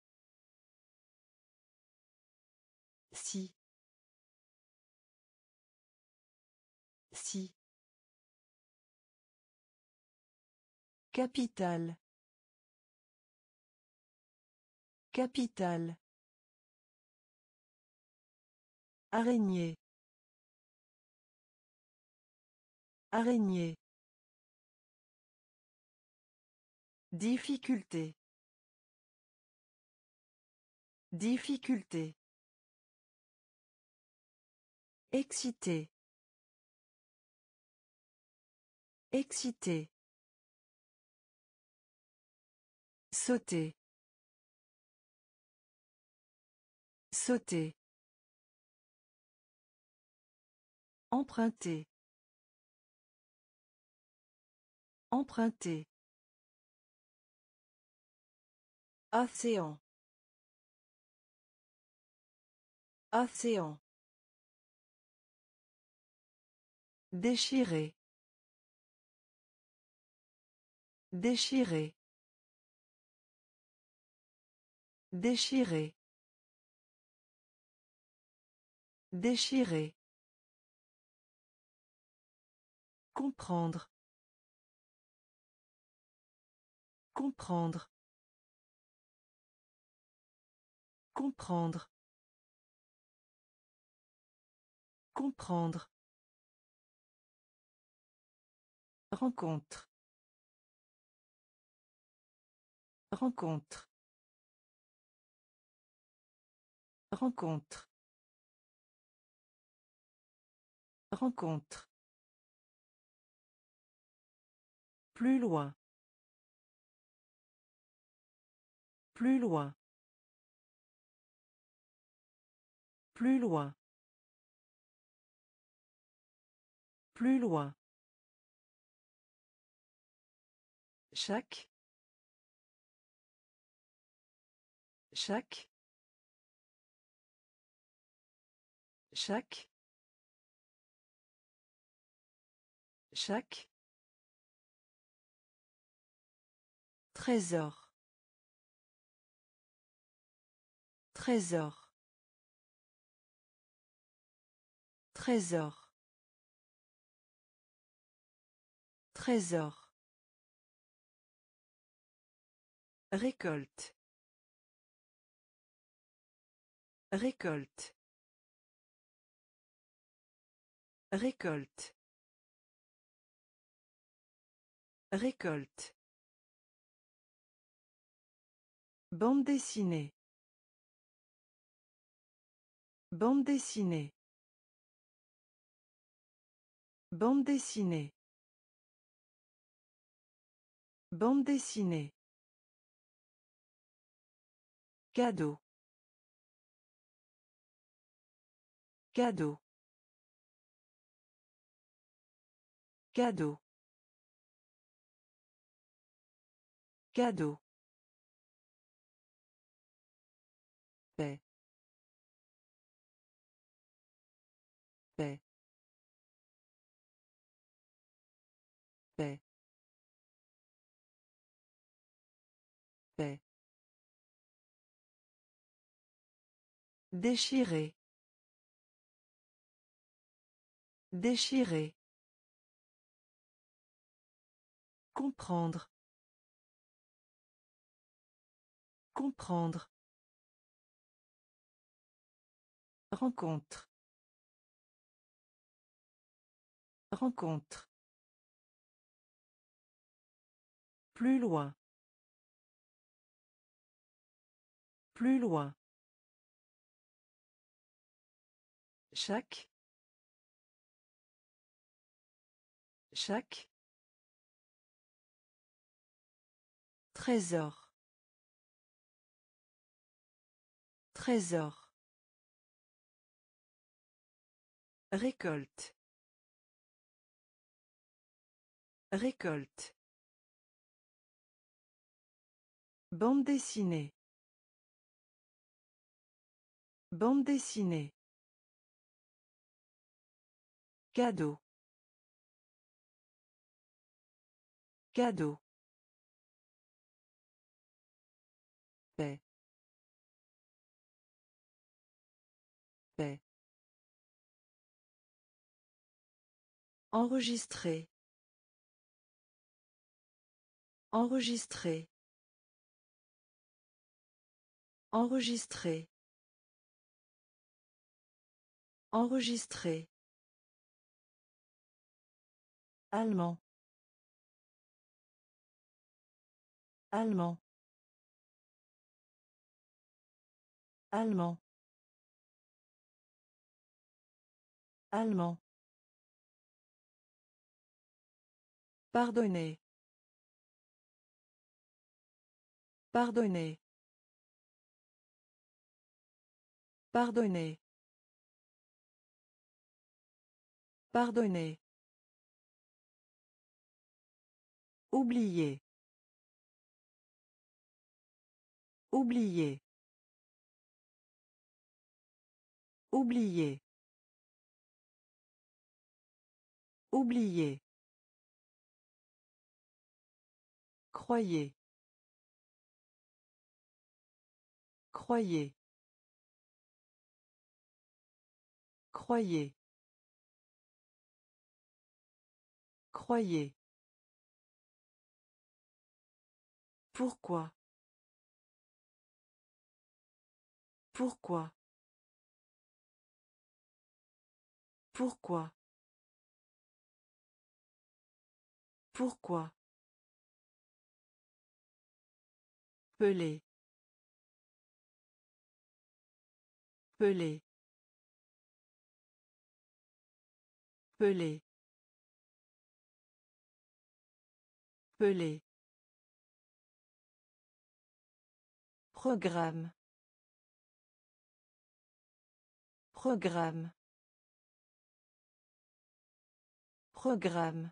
Si. Si. Capital. Capital. Araignée. Araignée. Difficulté. Difficulté. Excité. Excité. Sauter. Sauter. Emprunter. Emprunter. Océan. Océan. Déchirer. Déchirer. Déchirer. Déchirer. Comprendre. Comprendre. Comprendre. Comprendre. Rencontre. Rencontre. Rencontre. Rencontre. Plus loin. Plus loin. Plus loin. Plus loin. Chaque. Chaque. Chaque. Chaque. Trésor. Trésor. Trésor. Trésor. Récolte. Récolte. Récolte. Récolte. Bande dessinée. Bande dessinée. Bande dessinée. Bande dessinée. Cadeau. Cadeau. Cadeau. Cadeau. Déchirer. Déchirer. Comprendre. Comprendre. Rencontre. Rencontre. Plus loin. Plus loin. Chaque. Chaque. Trésor. Trésor. Récolte. Récolte. Bande dessinée. Bande dessinée. Cadeau. Cadeau. Paix. Paix. Enregistrer. Enregistrer. Enregistrer. Enregistrer. Allemand. Allemand. Allemand. Allemand. Pardonnez. Pardonnez. Pardonnez. Pardonnez. Oublier. Oublier. Oublier. Oublier. Croyez. Croyez. Croyez. Croyez. Pourquoi? Pourquoi? Pourquoi? Pourquoi? Pelé. Pelé. Pelé. Pelé. Programme. Programme. Programme.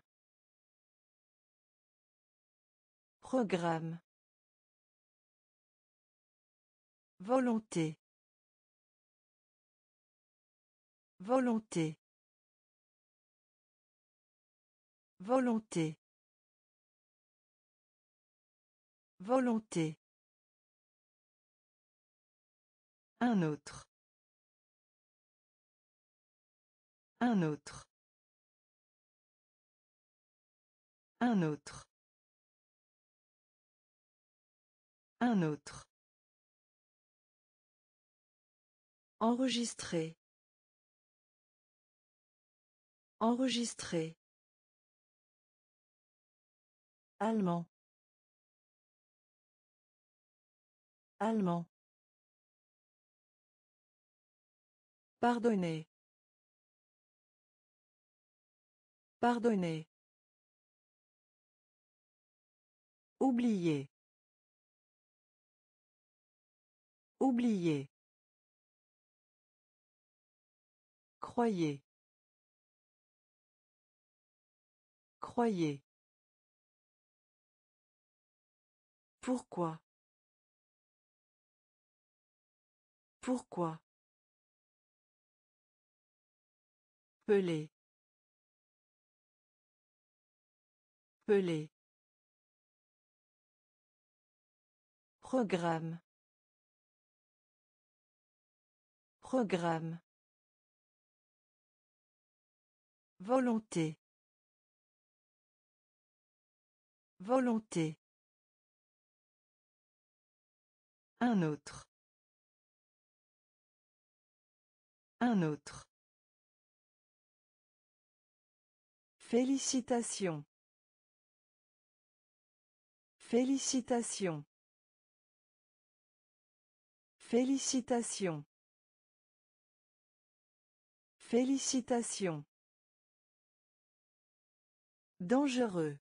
Programme. Volonté. Volonté. Volonté. Volonté. Un autre. Un autre. Un autre. Un autre. Enregistrer. Enregistrer. Allemand. Allemand. Pardonnez. Pardonnez. Oubliez. Oubliez. Croyez. Croyez. Pourquoi? Pourquoi? Pelé. Pelé. Programme. Programme. Volonté. Volonté. Un autre. Un autre. Félicitations. Félicitations. Félicitations. Félicitations. Dangereux.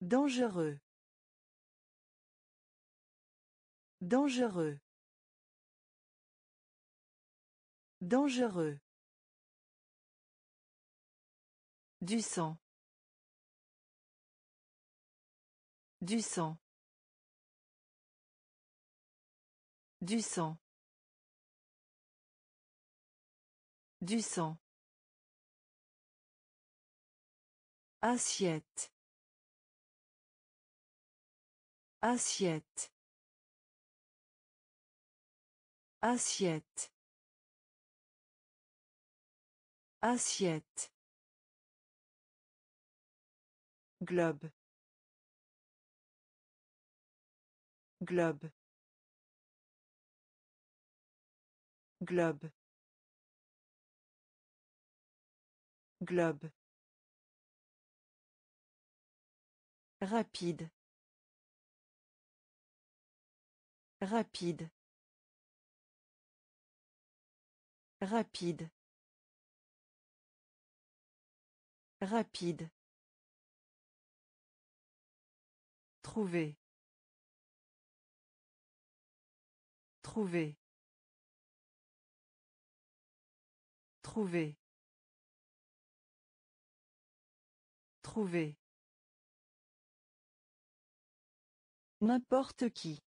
Dangereux. Dangereux. Dangereux. Du sang. Du sang. Du sang. Du sang. Assiette. Assiette. Assiette. Assiette. Globe. Globe. Globe. Globe. Rapide. Rapide. Rapide. Rapide. Trouver. Trouver. Trouver. Trouver. N'importe qui.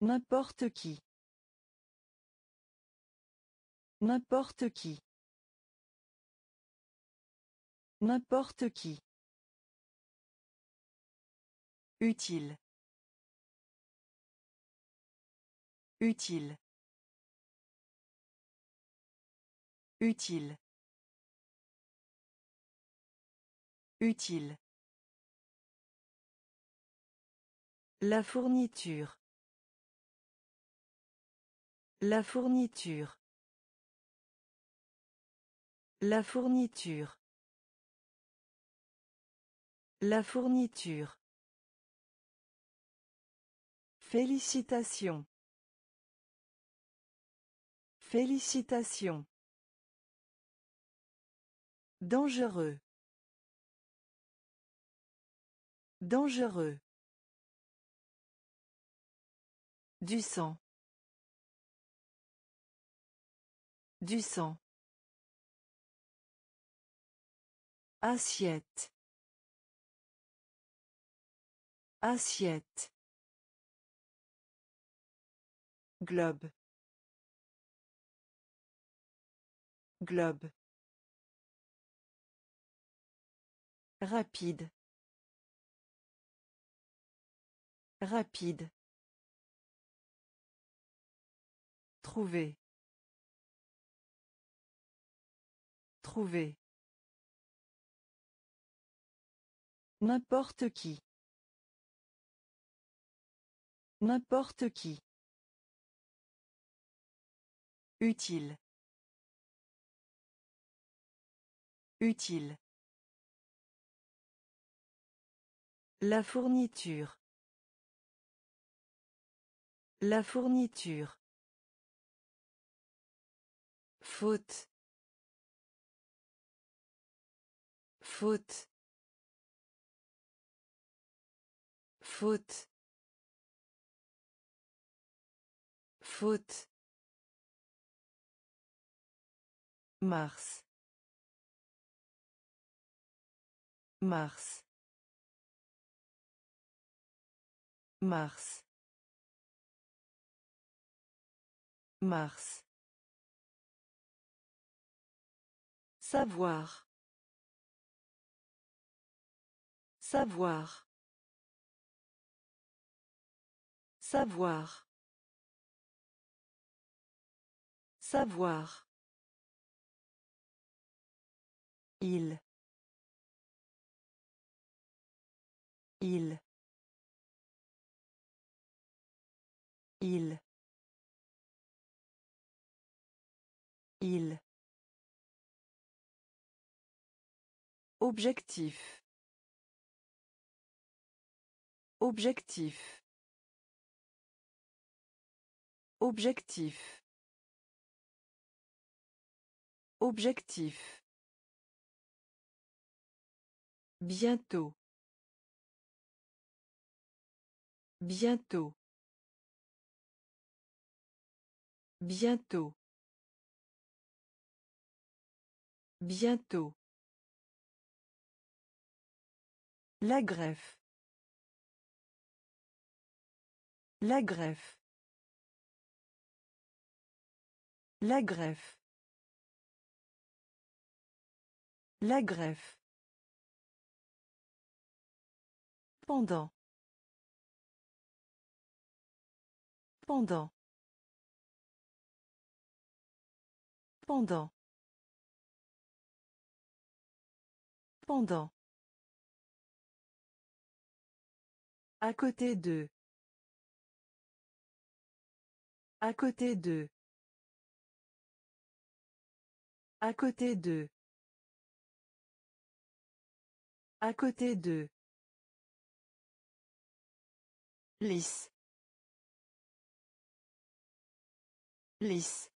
N'importe qui. N'importe qui. N'importe qui. Utile. Utile. Utile. Utile. La fourniture. La fourniture. La fourniture. La fourniture. Félicitations. Félicitations. Dangereux. Dangereux. Du sang. Du sang. Assiette. Assiette. Globe. Globe. Rapide. Rapide. Trouver. Trouver. N'importe qui. N'importe qui. Utile. Utile. La fourniture. La fourniture. Faute. Faute. Faute. Faute. Mars. Mars. Mars. Mars. Savoir. Savoir. Savoir. Savoir. Il. Il. Il. Il. Objectif. Objectif. Objectif. Objectif. Bientôt. Bientôt. Bientôt. Bientôt. La greffe. La greffe. La greffe. La greffe. Pendant. Pendant. Pendant. Pendant. À côté de. À côté de. À côté de. À côté de. Lisse. Lisse.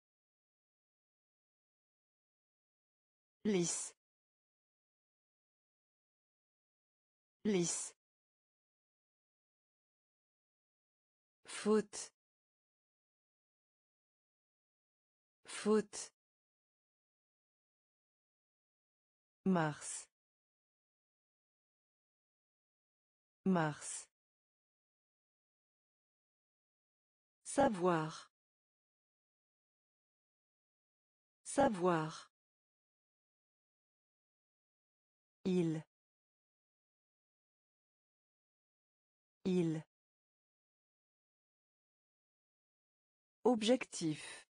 Lisse. Lisse. Faute. Faute. Mars. Mars. Savoir. Savoir. Il. Il. Objectif.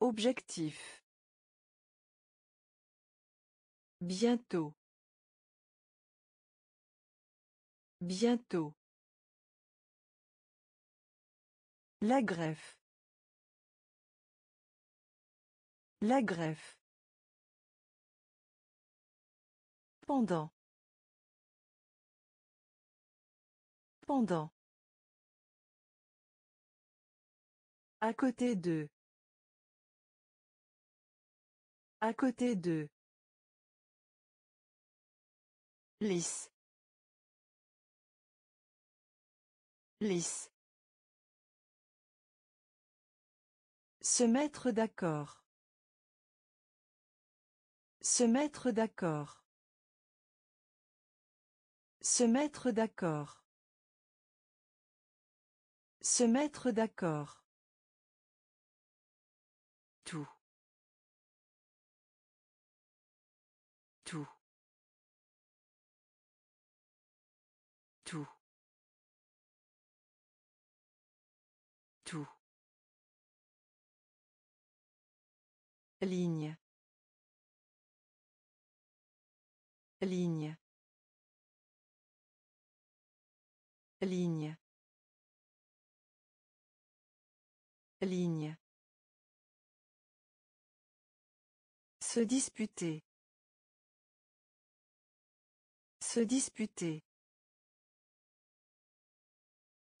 Objectif. Bientôt. Bientôt. La greffe. La greffe. Pendant. Pendant. À côté de. À côté de. Lisse. Lisse. Se mettre d'accord. Se mettre d'accord. Se mettre d'accord. Se mettre d'accord. Ligne. Ligne. Ligne. Ligne. Se disputer. Se disputer.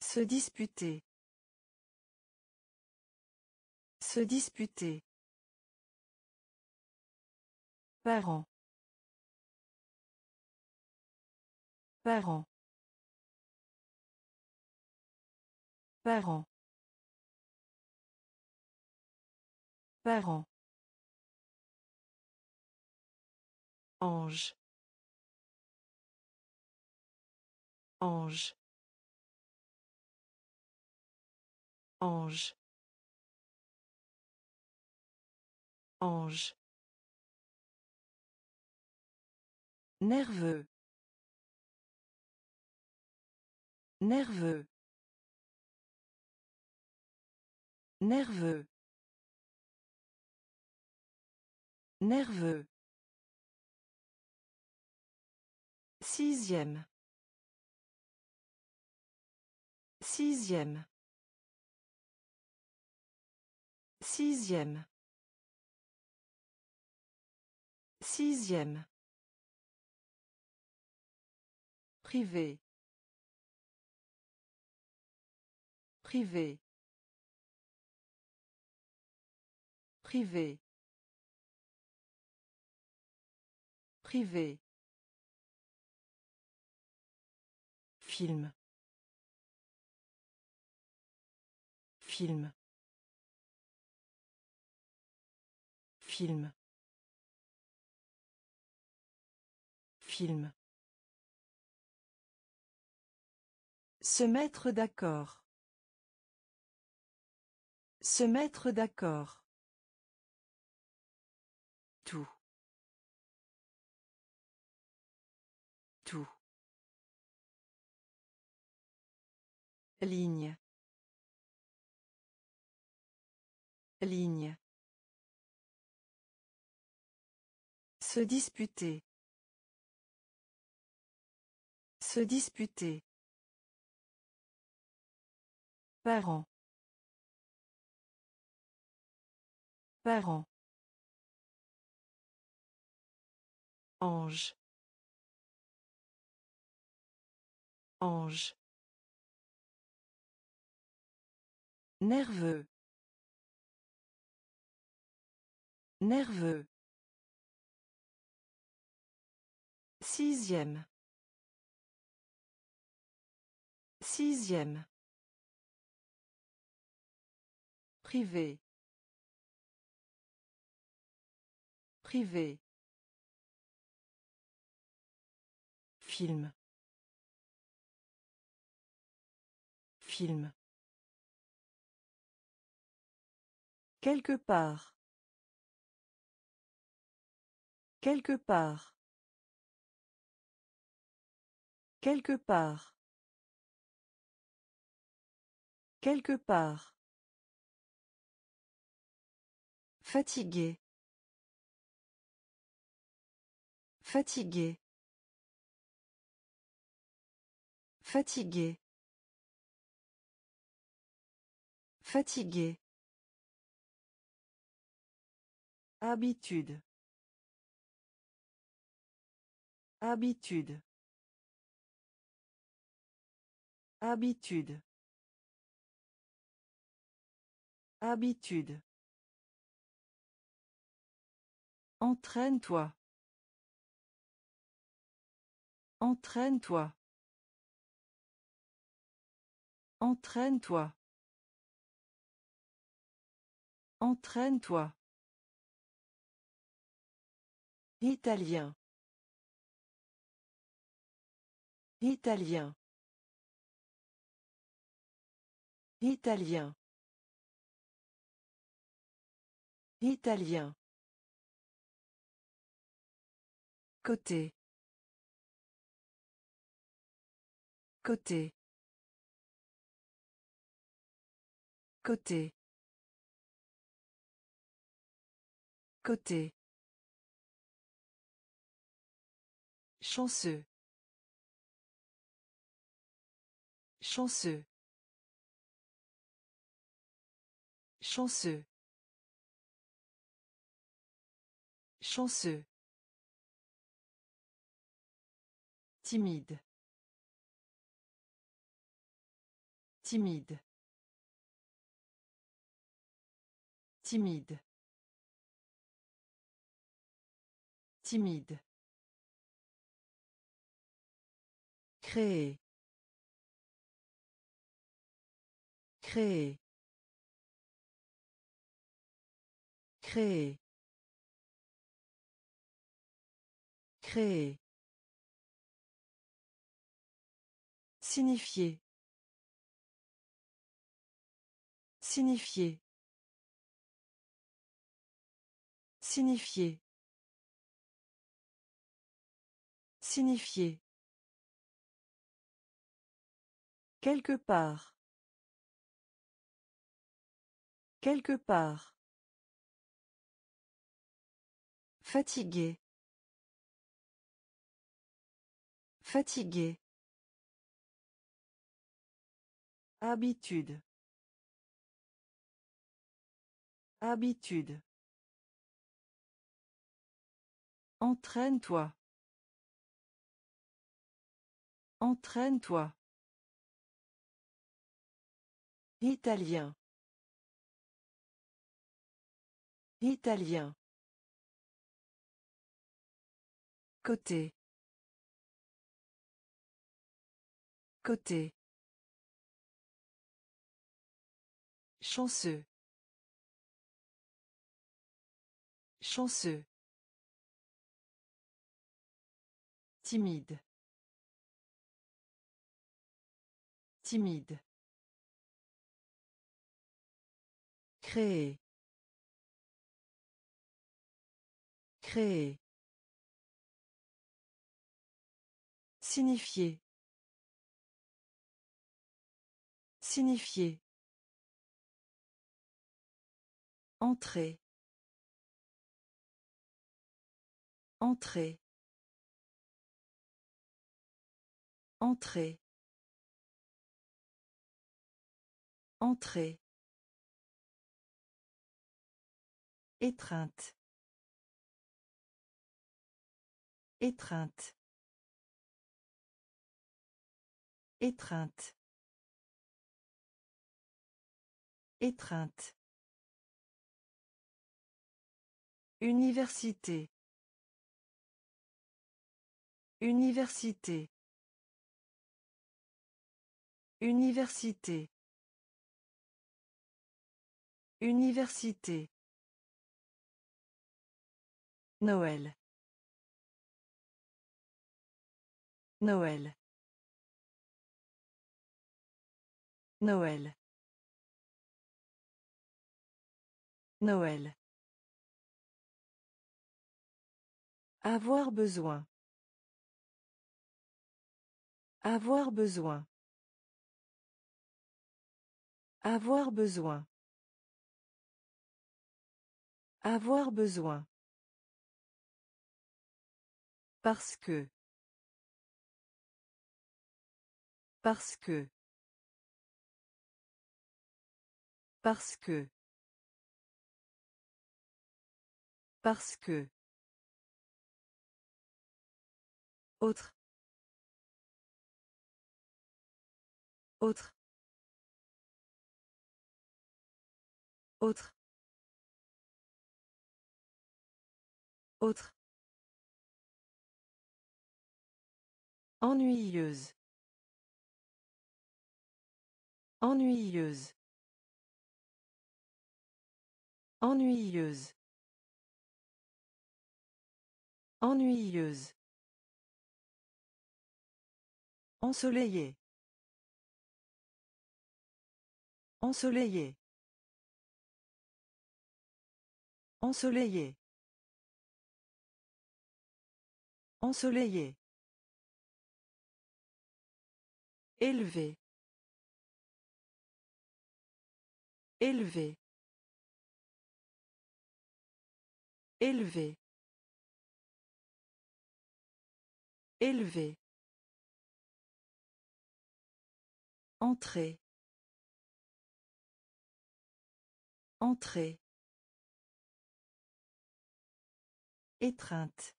Se disputer. Se disputer. Parents. Parents. Parents. Parents. Ange. Ange. Ange. Ange. Nerveux. Nerveux. Nerveux. Nerveux. Sixième. Sixième. Sixième. Sixième. Privé. Privé. Privé. Privé. Film. Film. Film. Film. Se mettre d'accord. Se mettre d'accord. Tout. Tout. Ligne. Ligne. Se disputer. Se disputer. Parents. Parents. Ange. Ange. Nerveux. Nerveux. Sixième. Sixième. Privé. Privé. Film. Film. Quelque part. Quelque part. Quelque part. Quelque part. Fatigué. Fatigué. Fatigué. Fatigué. Habitude. Habitude. Habitude. Habitude. Entraîne-toi. Entraîne-toi. Entraîne-toi. Entraîne-toi. Italien. Italien. Italien. Italien. Côté. Côté. Côté. Côté. Chanceux. Chanceux. Chanceux. Chanceux. Timide. Timide. Timide. Timide. Créer. Créer. Créer. Créer. Signifier. Signifier. Signifier. Signifier. Quelque part. Quelque part. Fatigué. Fatigué. Habitude. Habitude. Entraîne-toi. Entraîne-toi. Italien. Italien. Côté. Côté. Chanceux. Chanceux. Timide. Timide. Créer. Créer. Signifier. Signifier. Entrer. Entrée. Entrée. Entrée. Étreinte. Étreinte. Étreinte. Étreinte. Université. Université. Université. Université. Noël. Noël. Noël. Noël. Avoir besoin. Avoir besoin. Avoir besoin. Avoir besoin. Parce que. Parce que. Parce que. Parce que. Autre. Autre. Autre. Autre. Ennuyeuse. Ennuyeuse. Ennuyeuse. Ennuyeuse. Ensoleillé. Ensoleillé. Ensoleillé. Ensoleillé. Élevé. Élevé. Élevé. Élevé. Entrée. Entrée. Étreinte.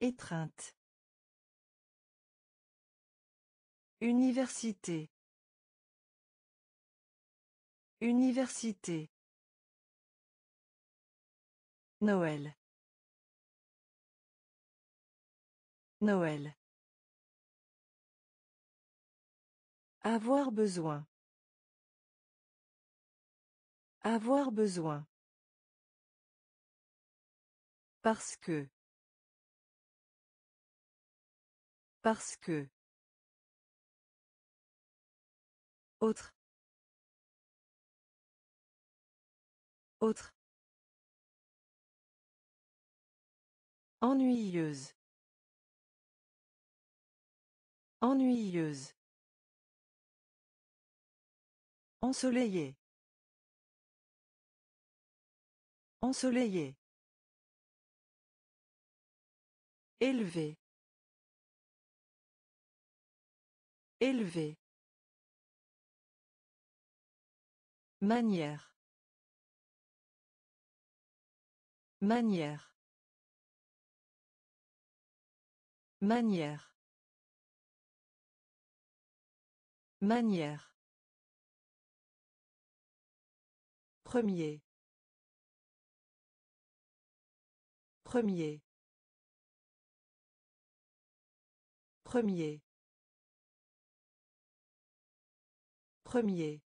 Étreinte. Université. Université. Noël. Noël. Avoir besoin. Avoir besoin. Parce que. Parce que. Autre. Autre. Ennuyeuse. Ennuyeuse. Ensoleillé. Ensoleillé. Élevé. Élevé. Manière. Manière. Manière. Manière. Premier. Premier. Premier. Premier.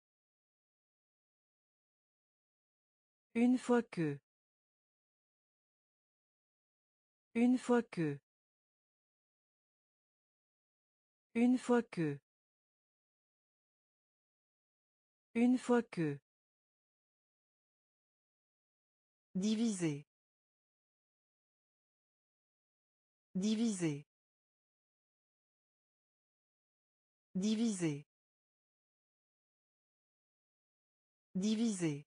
Une fois que. Une fois que. Une fois que. Une fois que. Diviser. Diviser. Diviser. Diviser.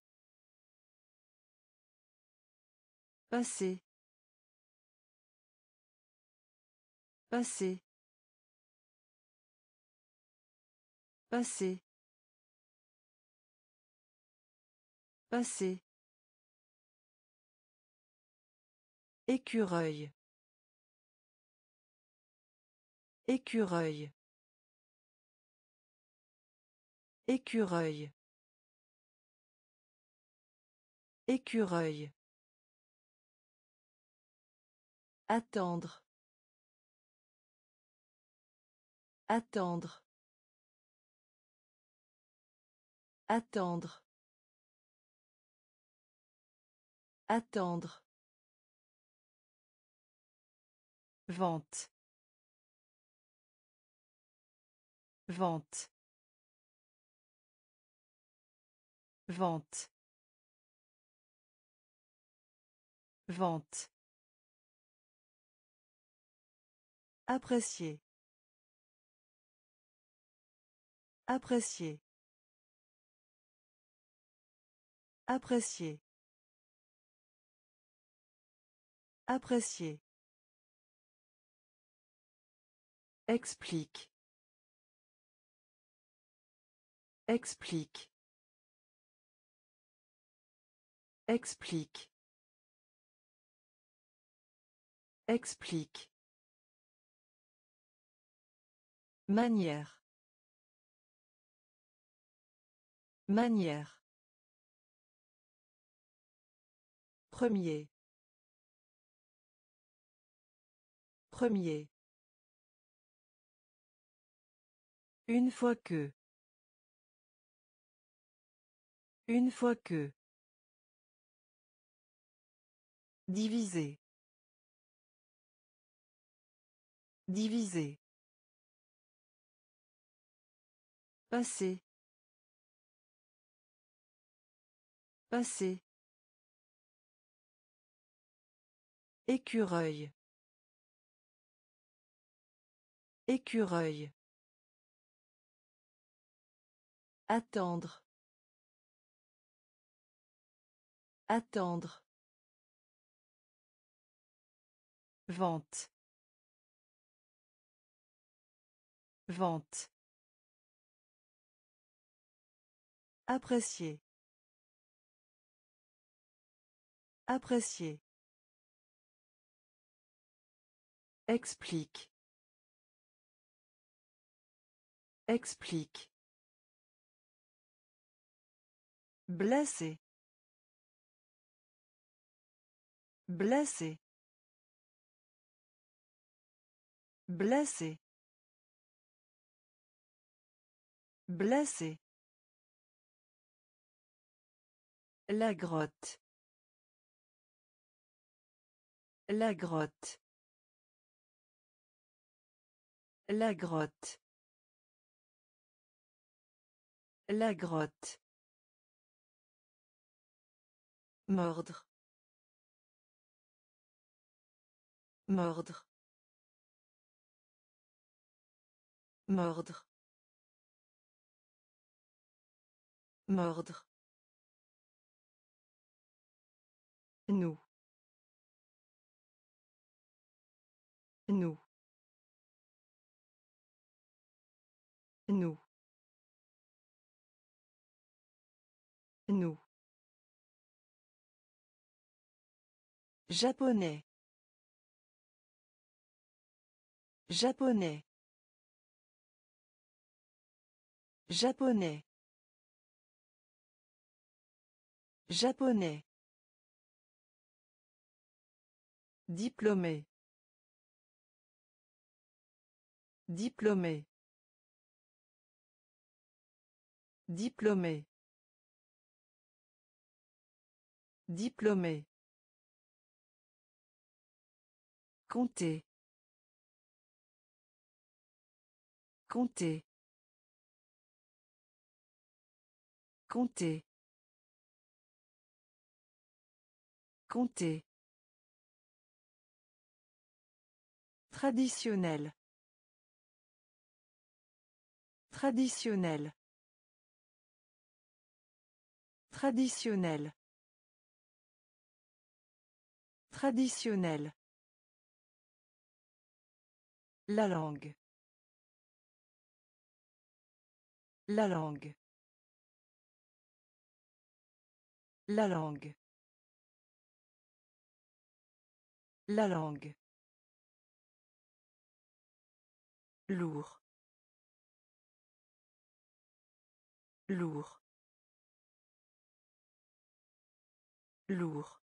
Passé. Passé. Passé. Passé. Écureuil. Écureuil. Écureuil. Écureuil. Attendre. Attendre. Attendre. Attendre. Vente. Vente. Vente. Vente. Apprécier. Apprécier. Apprécier. Apprécier. Explique. Explique. Explique. Explique. Manière. Manière. Premier. Premier. Une fois que. Une fois que. Diviser. Diviser. Passé. Passé. Écureuil. Écureuil. Attendre. Attendre. Vente. Vente. Apprécier. Apprécier. Explique. Explique. Blessé. Blessé. Blessé. Blessé. La grotte. La grotte. La grotte. La grotte. Mordre. Mordre. Mordre. Mordre. Nous. Nous. Nous. Nous. Japonais. Japonais. Japonais. Japonais. Diplômé. Diplômé. Diplômé. Diplômé. Compter. Compter. Compter. Compter. Traditionnel. Traditionnel. Traditionnel. Traditionnel. La langue. La langue. La langue. La langue. Lourd. Lourd. Lourd.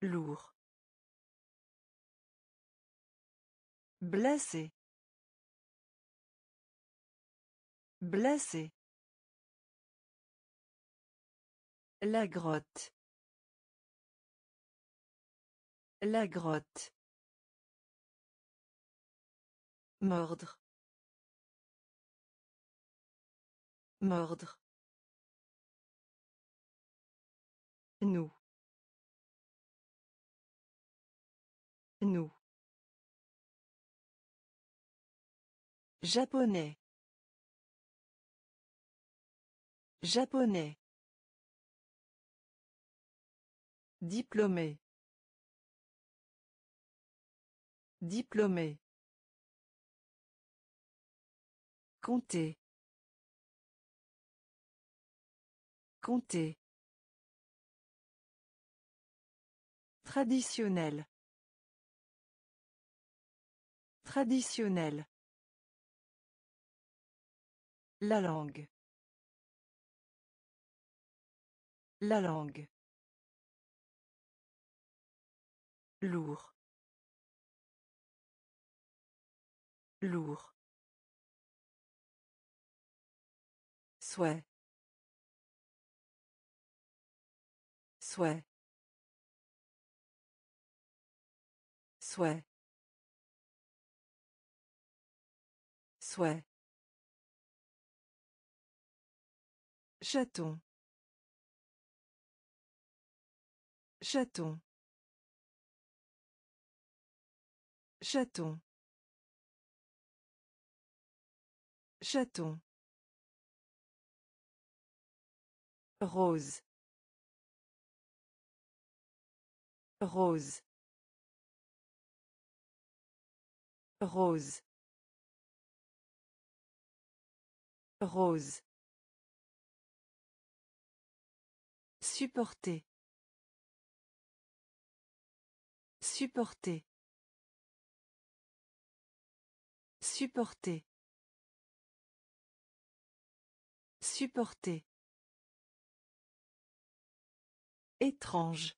Lourd. Blessé. Blessé. La grotte. La grotte. Mordre. Mordre. Nous. Nous. Japonais. Japonais. Diplômé. Diplômé. Compter. Compter. Traditionnel. Traditionnel. La langue. La langue. Lourd. Lourd. Souhait. Souhait. Souhait. Souhait. Chaton. Chaton. Chaton. Chaton. Rose. Rose. Rose. Rose. Supporter. Supporter. Supporter. Supporter. Étrange.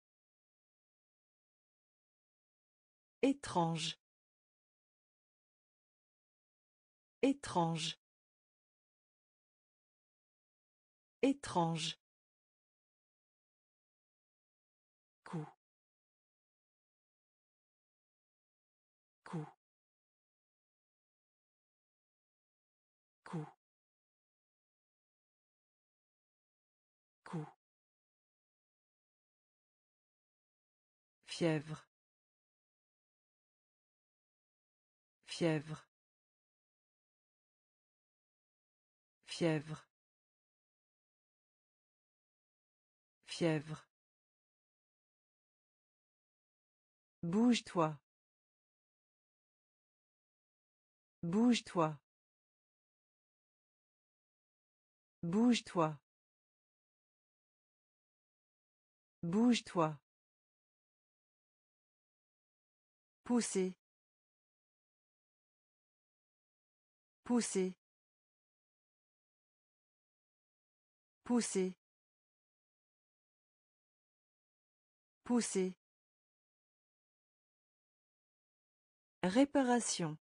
Étrange. Étrange. Étrange. Fièvre. Fièvre. Fièvre. Fièvre. Bouge-toi. Bouge-toi. Bouge-toi. Bouge-toi. Pousser. Pousser. Pousser. Pousser. Réparation.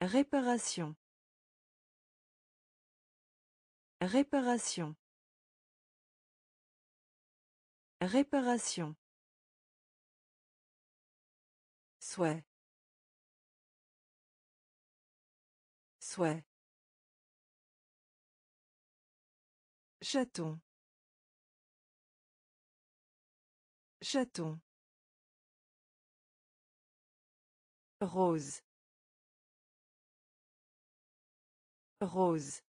Réparation. Réparation. Réparation. Souhait. Souhait. Chaton. Chaton. Rose. Rose.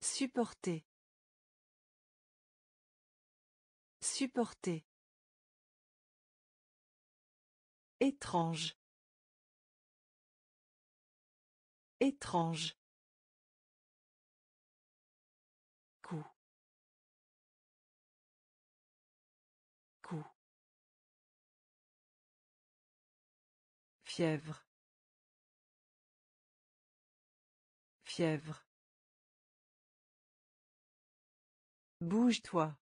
Supporter. Supporter. Étrange. Étrange. Fièvre. Fièvre. Bouge-toi.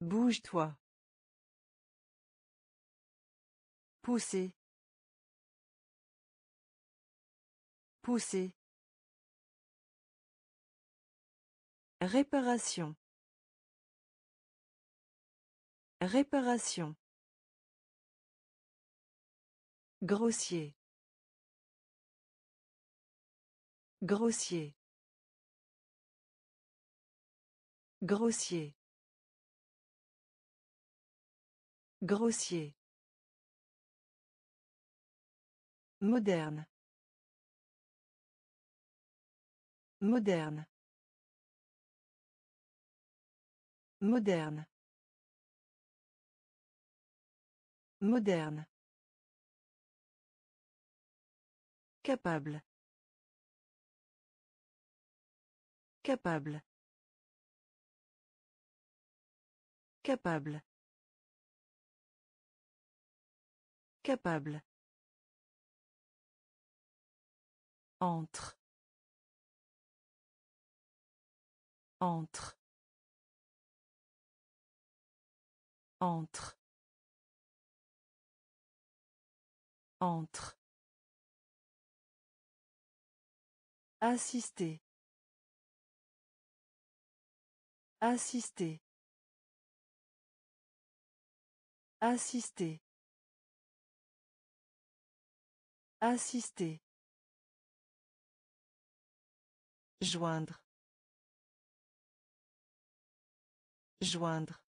Bouge-toi. Pousser. Pousser. Réparation. Réparation. Grossier. Grossier. Grossier. Grossier. Moderne. Moderne. Moderne. Moderne. Capable. Capable. Capable. Capable. Entre. Entre. Entre. Entre. Assister. Assister. Assister. Assister. Joindre. Joindre.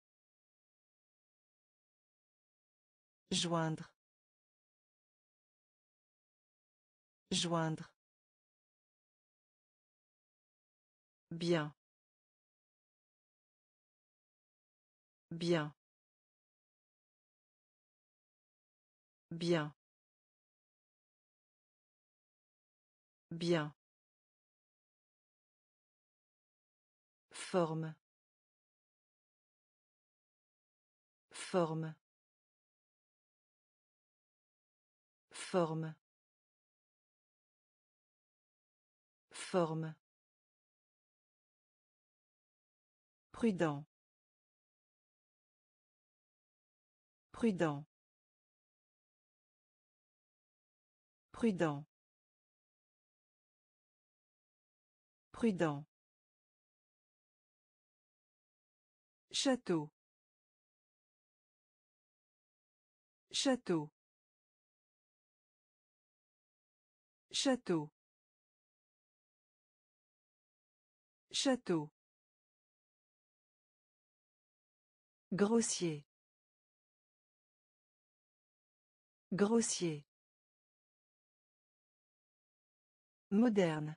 Joindre. Joindre. Bien. Bien. Bien. Bien. Forme. Forme. Forme. Forme. Prudent. Prudent. Prudent. Prudent. Château. Château. Château. Château. Grossier. Grossier. Moderne.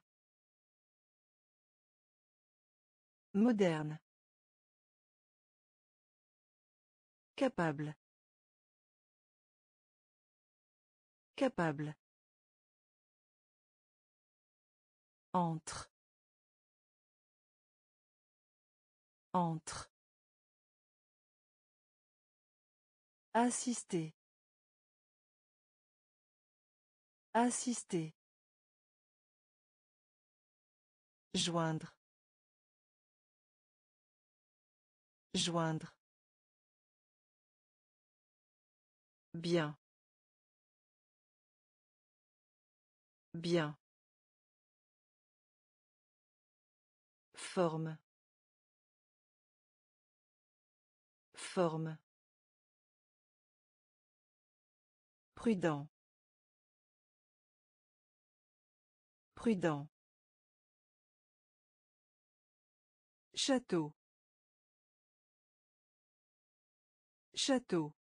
Moderne. Capable. Capable. Entre. Entre. Assister. Assister. Joindre. Joindre. Bien. Bien. Forme. Forme. Prudent. Prudent. Château. Château.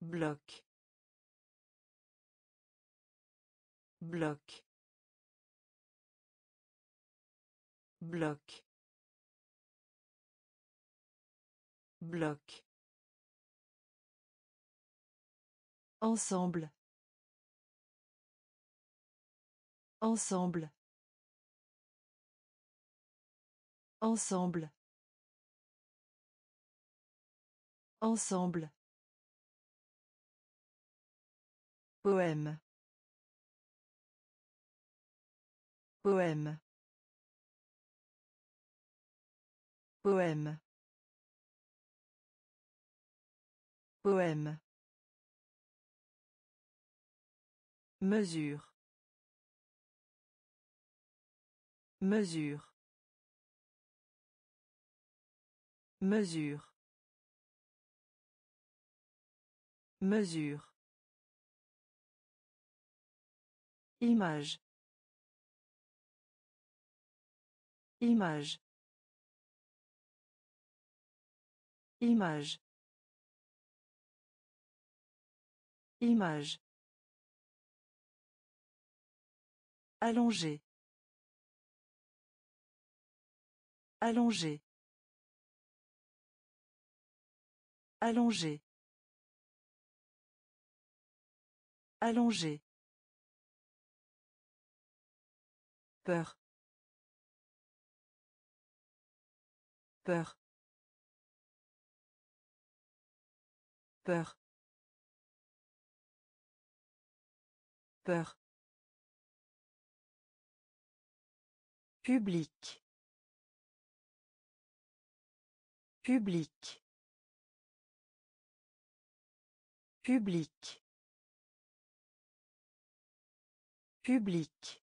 Bloc. Bloc. Bloc. Bloc. Ensemble. Ensemble. Ensemble. Ensemble. Poème. Poème. Poème. Poème. Mesure. Mesure. Mesure. Mesure. Image. Image. Image. Image. Allongé. Allongé. Allongé. Allongé. Peur. Peur. Peur. Peur. Public. Public. Public. Public.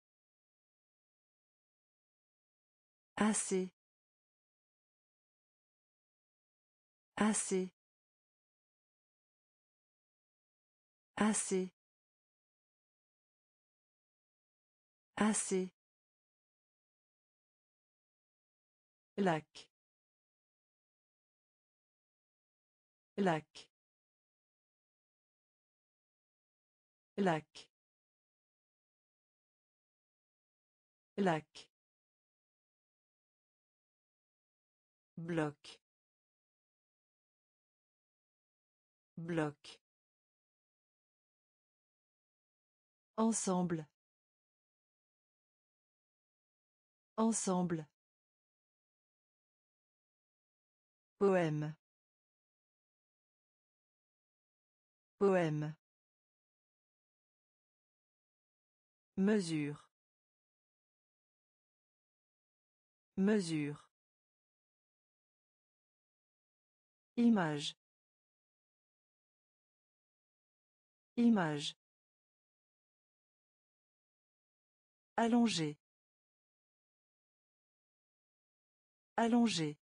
Assez. Assez. Assez. Assez. Lac. Lac. Lac. Lac. Bloc. Bloc. Ensemble. Ensemble. Poème. Poème. Mesure. Mesure. Image. Image. Allongé. Allongé.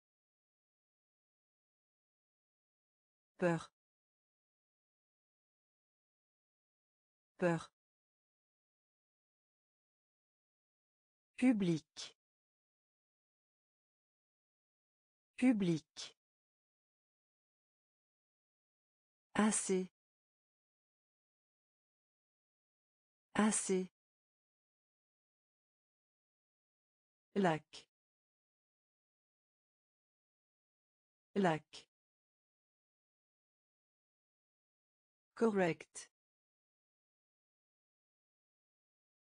Peur. Peur. Public. Public. Assez. Assez. Lac. Lac. Correct.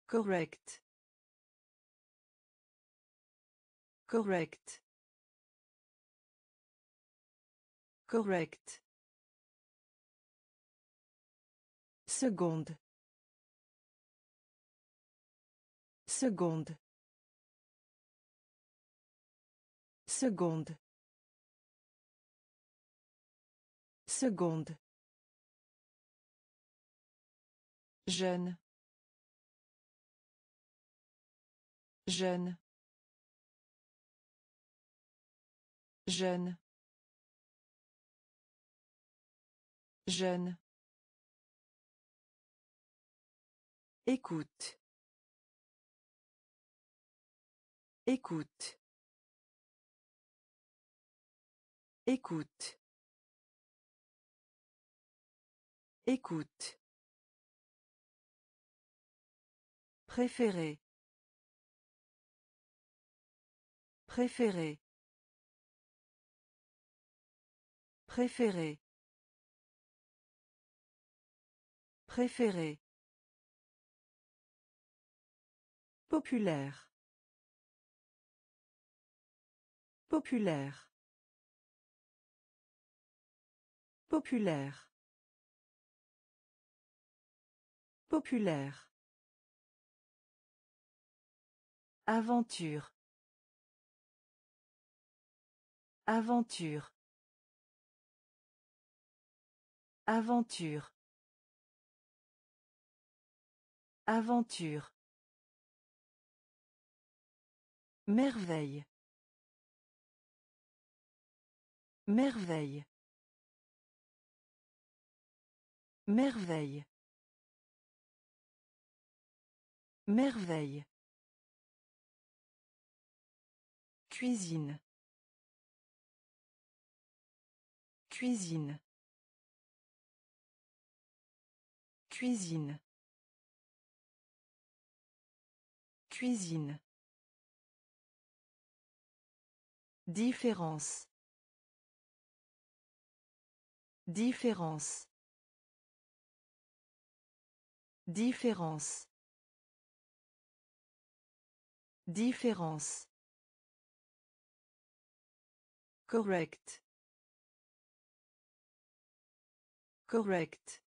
Correct. Correct. Correct. Seconde. Seconde. Seconde. Seconde. Jeune. Jeune. Jeune. Jeune. Écoute. Écoute. Écoute. Écoute. Préféré. Préféré. Préféré. Préféré. Populaire. Populaire. Populaire. Populaire. Aventure. Aventure. Aventure. Aventure. Merveille. Merveille. Merveille. Merveille. Cuisine. Cuisine. Cuisine. Cuisine. Différence. Différence. Différence. Différence. Correct. Correct.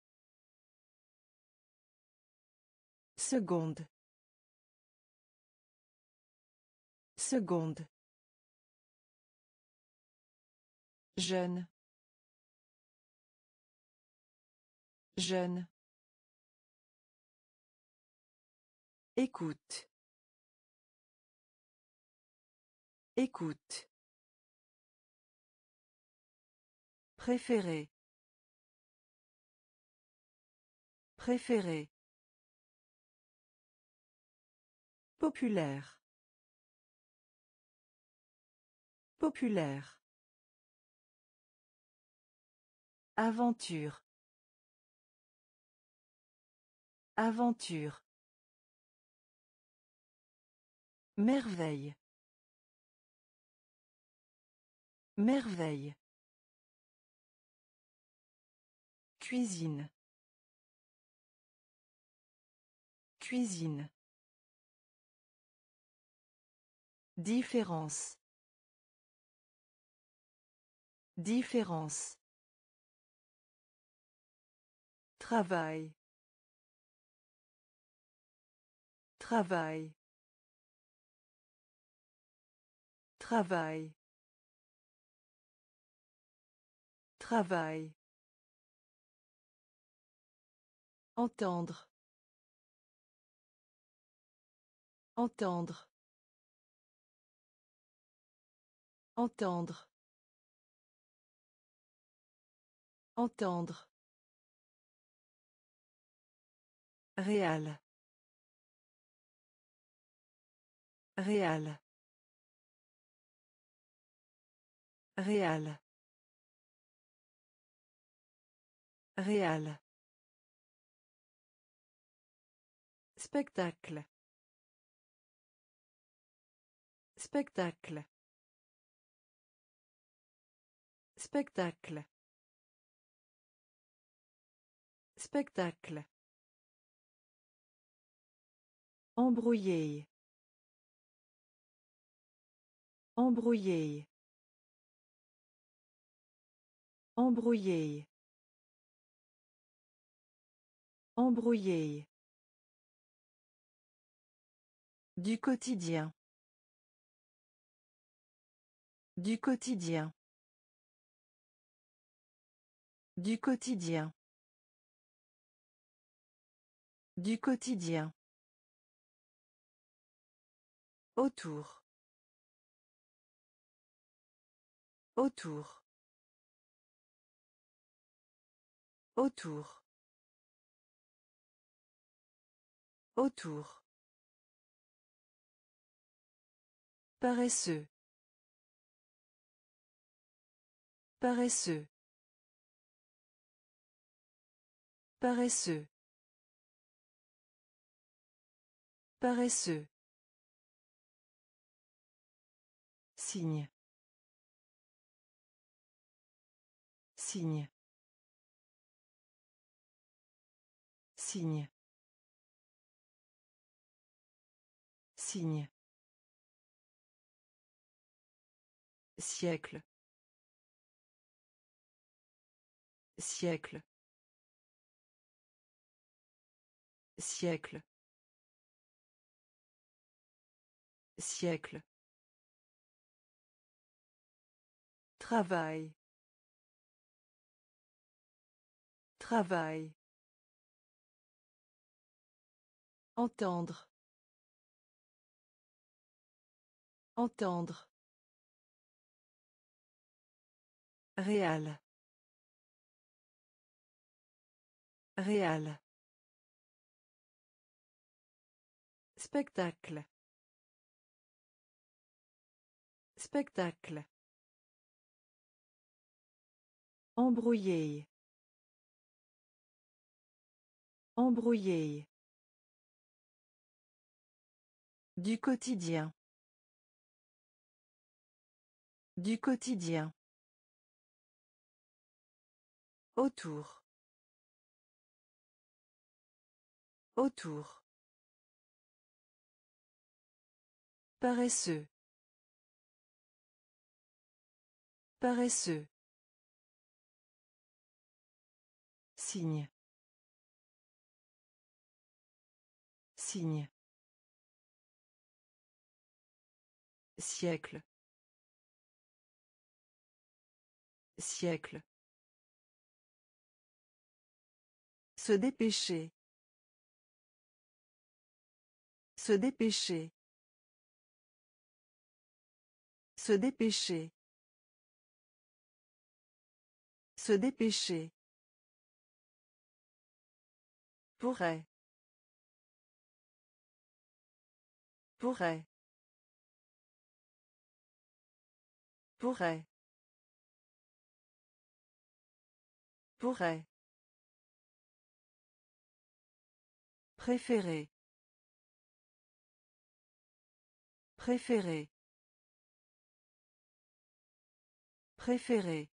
Seconde. Seconde. Jeune. Jeune. Écoute. Écoute. Préféré. Préféré. Populaire. Populaire. Aventure. Aventure. Merveille. Merveille. Cuisine. Cuisine. Différence. Différence. Travail. Travail. Travail. Travail. Entendre. Entendre. Entendre. Entendre. Réal. Réal. Réal. Réal. Spectacle. Spectacle. Spectacle. Spectacle. Embrouillé. Embrouillé. Embrouillé. Embrouillé. Du quotidien. Du quotidien. Du quotidien. Du quotidien. Autour. Autour. Autour. Autour. Paresseux. Paresseux. Paresseux. Paresseux. Signe. Signe. Signe. Signe. Siècle. Siècle. Siècle. Siècle. Travail. Travail. Entendre. Entendre. Réal. Réal. Spectacle. Spectacle. Embrouillé. Embrouillé. Du quotidien. Du quotidien. Autour. Autour. Paresseux. Paresseux. Signe. Siècle. Siècle. Se dépêcher. Se dépêcher. Se dépêcher. Se dépêcher. Pourrait. Pourrait. Pourrait. Pourrait. Préféré. Préféré. Préféré.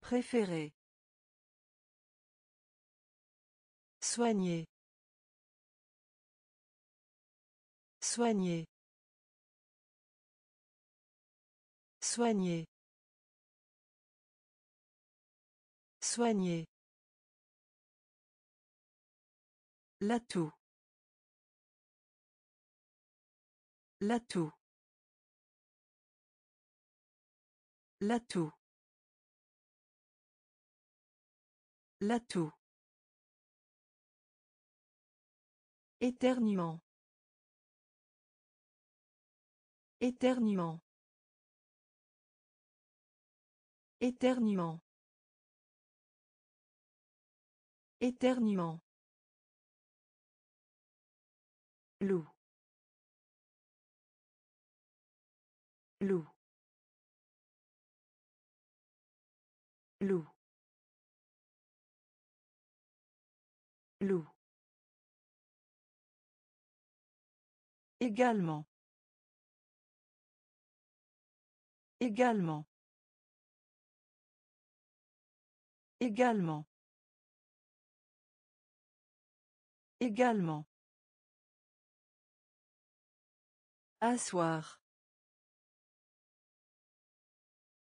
Préféré. Soigner. Soigner. Soigner. Soigner. L'atout. L'atout. L'atout. L'atout. Éternuement. Éternuement. Éternuement. Éternuement. Loup. Loup. Loup. Loup. Également. Également. Également. Également. Asseoir.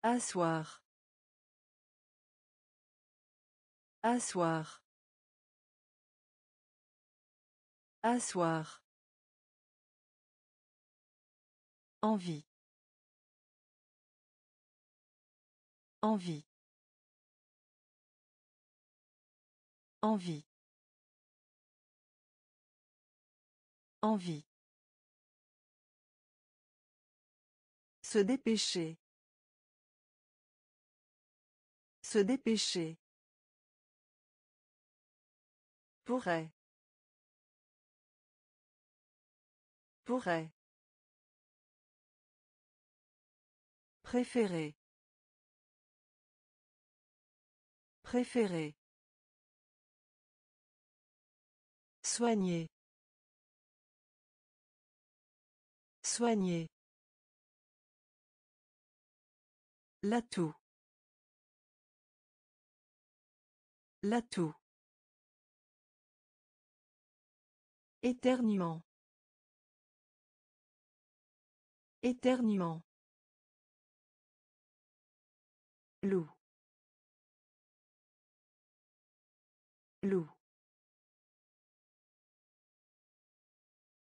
Asseoir. Asseoir. Asseoir. Envie. Envie. Envie. Envie. Se dépêcher. Se dépêcher. Pourrait. Pourrait. Préféré. Préféré. Soigner. Soigner. L'atout. L'atout. Éternuement. Éternuement. Loup. Loup.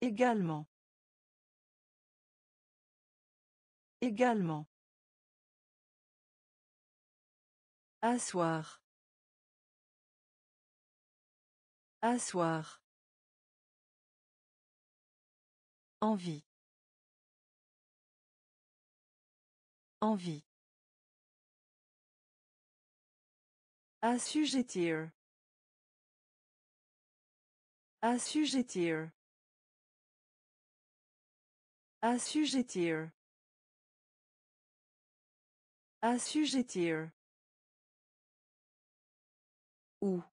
Également. Également. Asseoir. Asseoir. Envie. Envie. Assujettir. Assujettir. Assujettir. Assujettir. Où.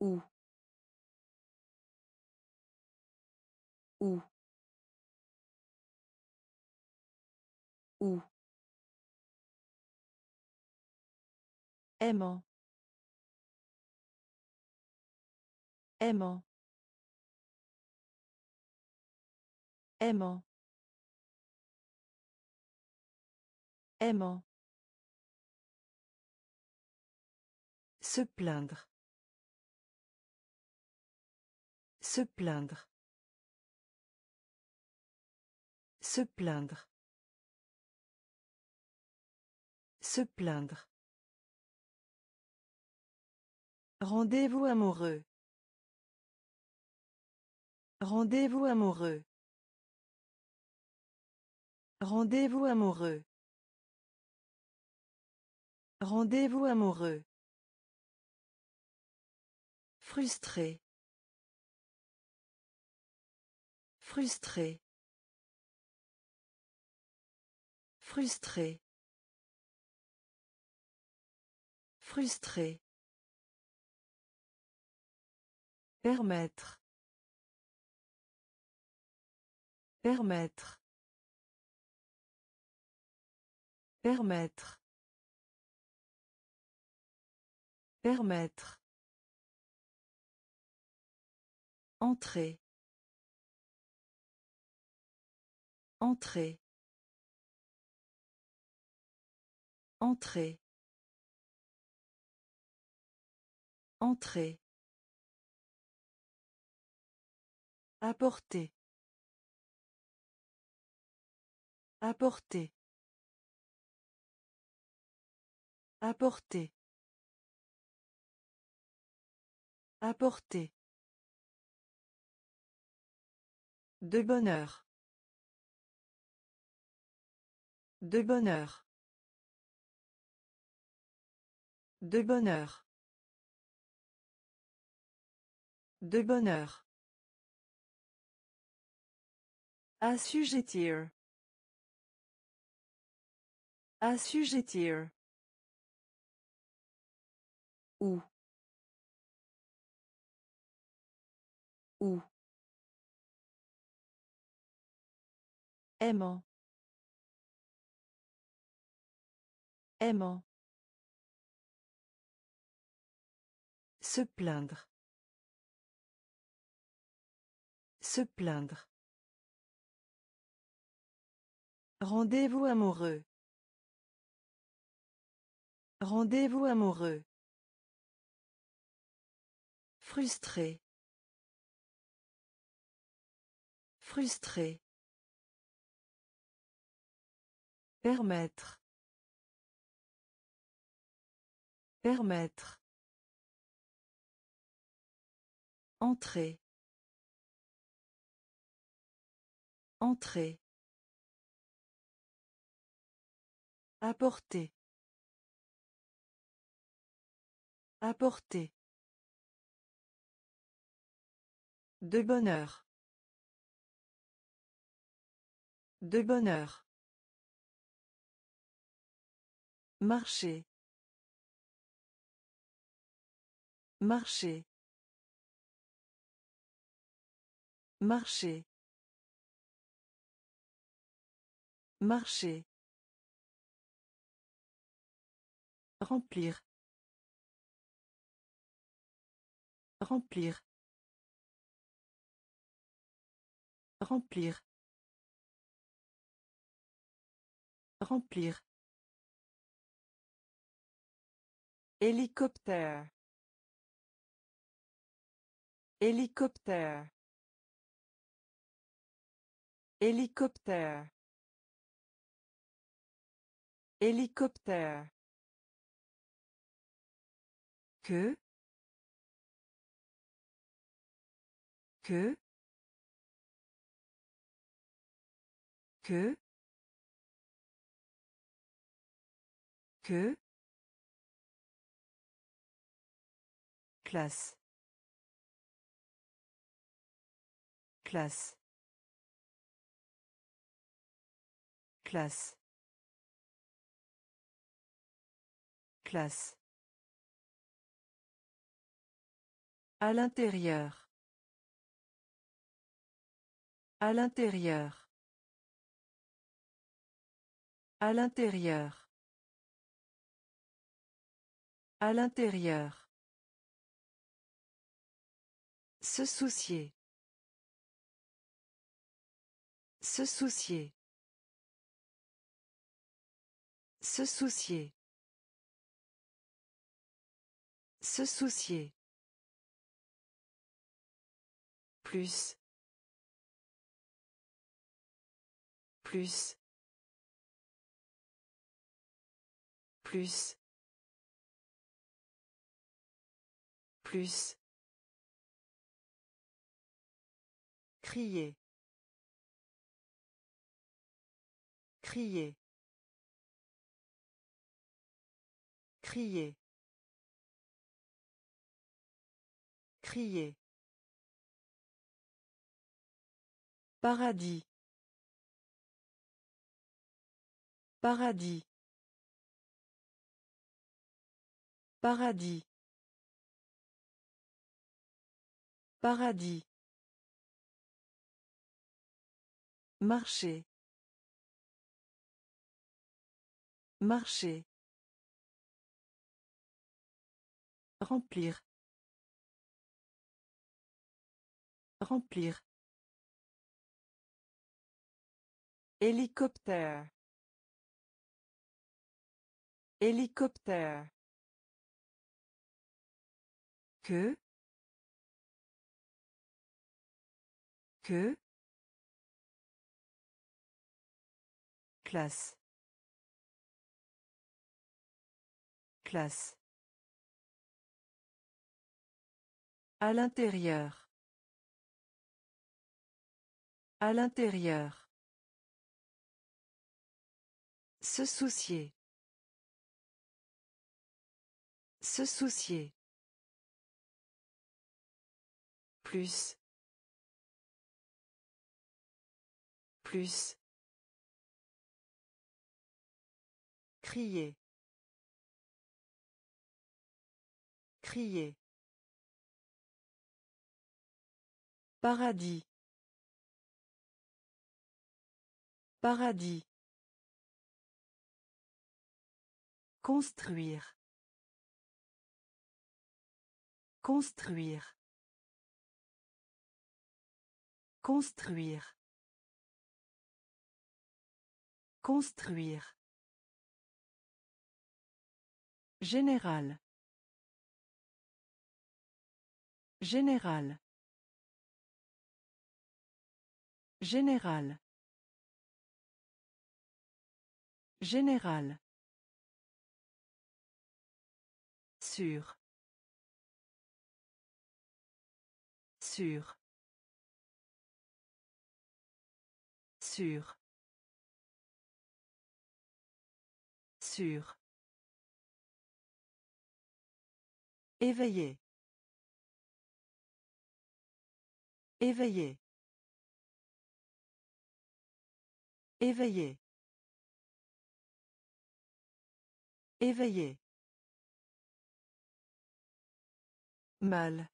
Où. Où. Où. Aimant. Aimant. Aimant. Aimant. Se plaindre. Se plaindre. Se plaindre. Se plaindre. Rendez-vous amoureux. Rendez-vous amoureux. Rendez-vous amoureux. Rendez-vous amoureux. Frustré. Frustré. Frustré. Frustré. Permettre. Permettre. Permettre. Permettre. Entrer. Entrer. Entrer. Entrer. Apporter. Apporter. Apporter. Apporter. De bonheur. De bonheur. De bonheur. De bonheur. Assujettir. Assujettir. Où. Où. Aimant. Aimant. Se plaindre. Se plaindre. Rendez-vous amoureux. Rendez-vous amoureux. Frustré. Frustré. Permettre. Permettre. Entrer. Entrer. Apporter. Apporter. De bonheur. De bonheur. Marcher. Marcher. Marcher. Marcher. Remplir. Remplir. Remplir. Remplir. Hélicoptère. Hélicoptère. Hélicoptère. Hélicoptère. Que. Que. Que. Que. Classe. Classe. Classe. Classe. À l'intérieur. À l'intérieur. À l'intérieur. À l'intérieur. Se soucier. Se soucier. Se soucier. Se soucier. Plus. Plus. Plus. Plus. Crier. Crier. Crier. Crier. Paradis. Paradis. Paradis. Paradis. Marcher. Marcher. Remplir. Remplir. Hélicoptère. Hélicoptère. Que? Que? Classe. Classe. À l'intérieur. À l'intérieur. Se soucier. Se soucier. Plus. Plus. Crier. Crier. Paradis. Paradis. Construire. Construire. Construire. Construire. Général. Général. Général. Général. Sûr. Sûr. Sûr. Sûr. Éveillé. Éveillé. Éveillé. Éveillé. Mal.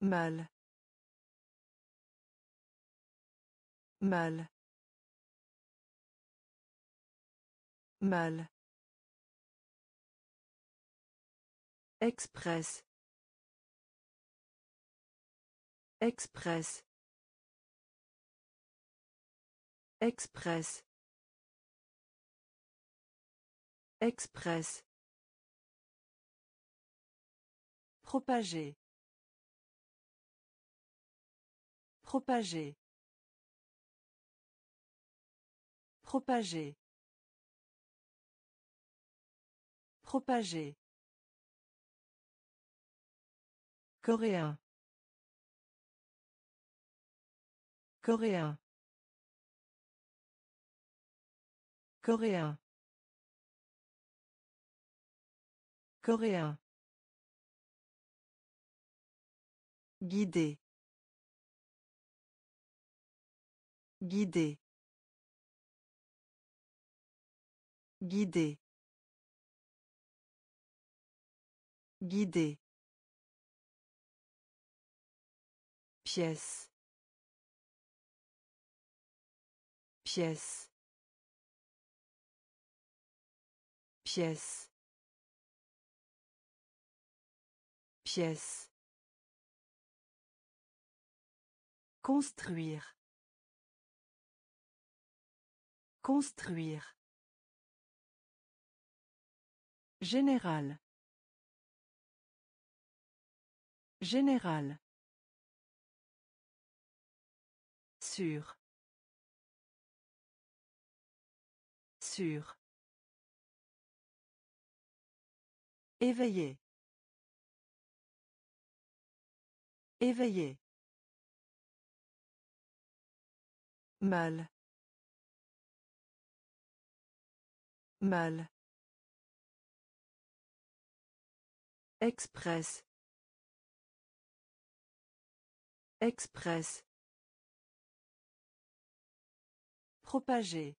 Mal. Mal. Mal. Express. Express. Express. Express. Propager. Propager. Propager. Propager. Coréen. Coréen. Coréen. Coréen. Guider. Guider. Guider. Guider. Pièce. Pièce. Pièce. Pièce. Construire. Construire. Général. Général. Sûr. Sûr. Éveillé. Éveillé. Mal. Mal. Express. Express. Propager.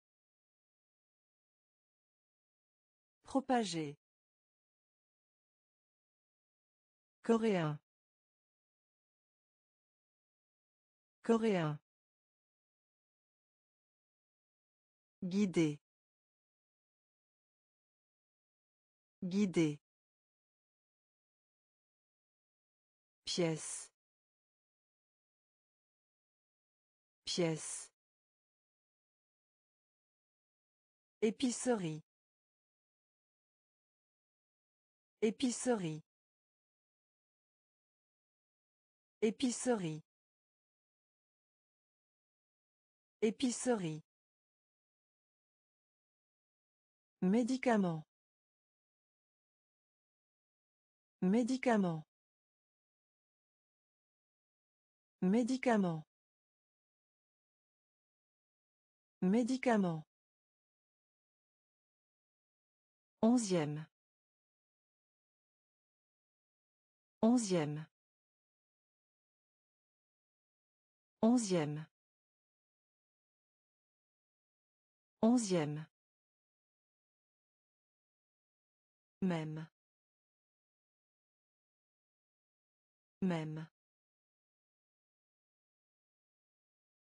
Propager. Coréen. Coréen. Guider. Guider. Pièce. Pièce. Épicerie. Épicerie. Épicerie. Épicerie. Médicament. Médicament. Médicament. Médicament. Onzième. Onzième. Onzième. Onzième. Même. Même.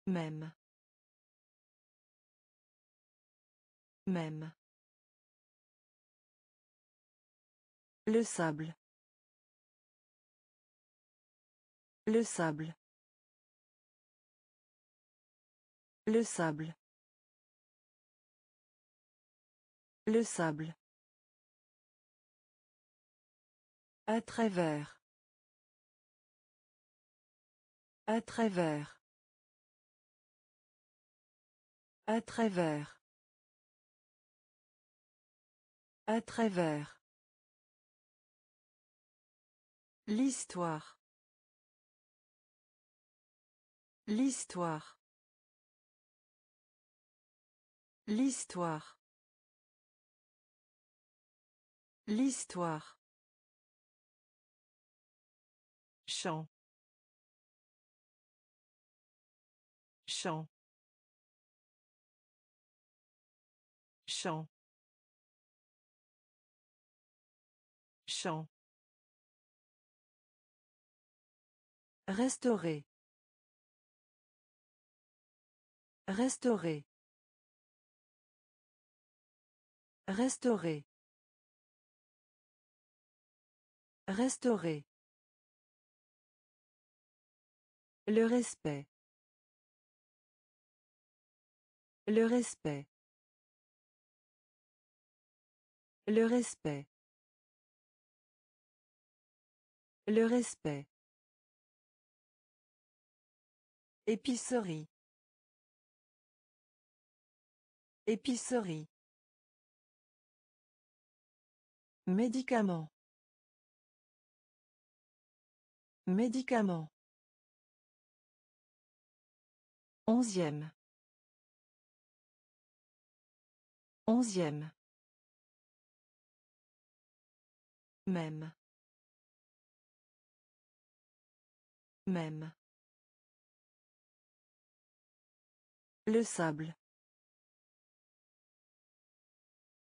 Même. Même. Le sable. Le sable. Le sable. Le sable. À travers. À travers. À travers. À travers. L'histoire. L'histoire. L'histoire. L'histoire. Chant. Chant. Chant. Champ. Restaurer. Restaurer. Restaurer. Restaurer. Le respect. Le respect. Le respect. Le respect. Épicerie. Épicerie. Médicament. Médicament. Onzième. Onzième. Même. Même. Le sable.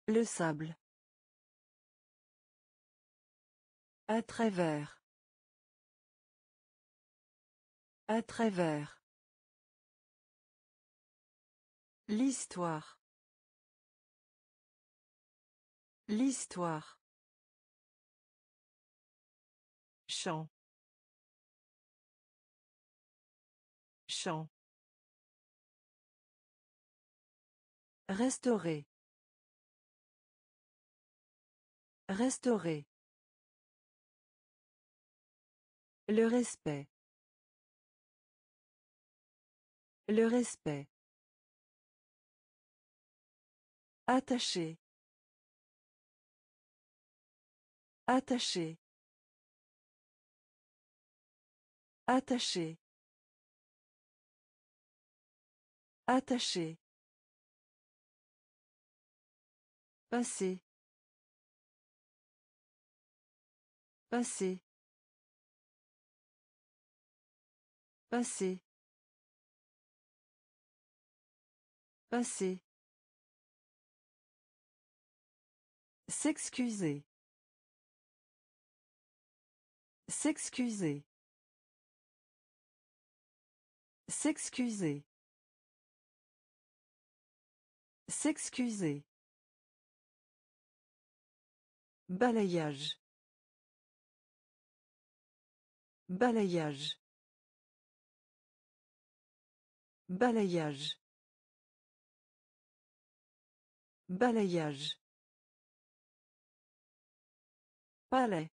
Le sable. À travers. À travers. L'histoire. L'histoire. Champ. Champ. Restaurer. Restaurer. Le respect. Le respect. Attaché. Attaché. Attaché. Attaché. Passé. Passé. Passé. Passé. S'excuser. S'excuser. S'excuser. S'excuser. Balayage. Balayage. Balayage. Balayage. Palais.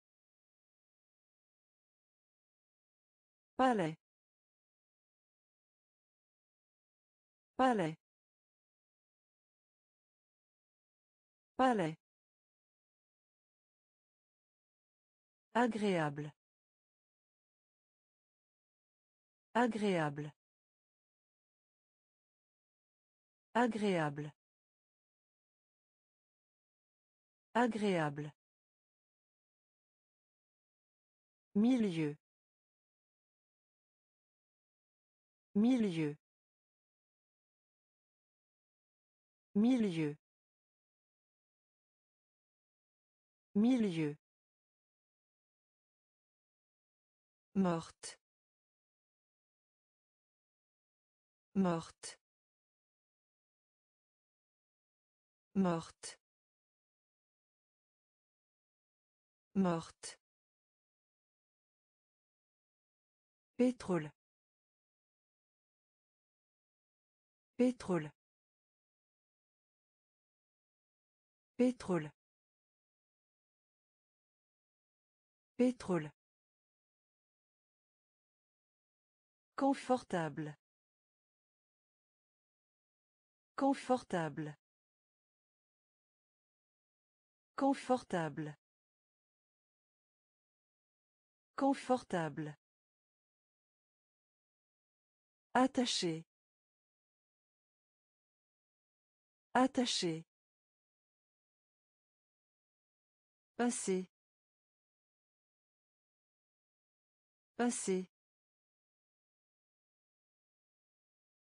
Palais. Palais. Palais. Agréable. Agréable. Agréable. Agréable. Milieu. Milieu. Milieu. Milieu. Morte. Morte. Morte. Morte. Pétrole. Pétrole. Pétrole. Pétrole. Confortable. Confortable. Confortable. Confortable. Attaché. Attaché. Passé. Passé.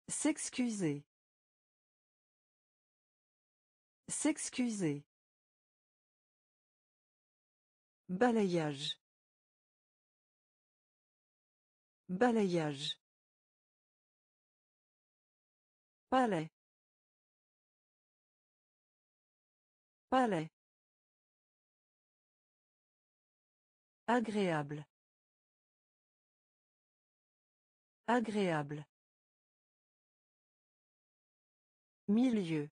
S'excuser. S'excuser. Balayage. Balayage. Palais. Palais. Agréable. Agréable. Milieu.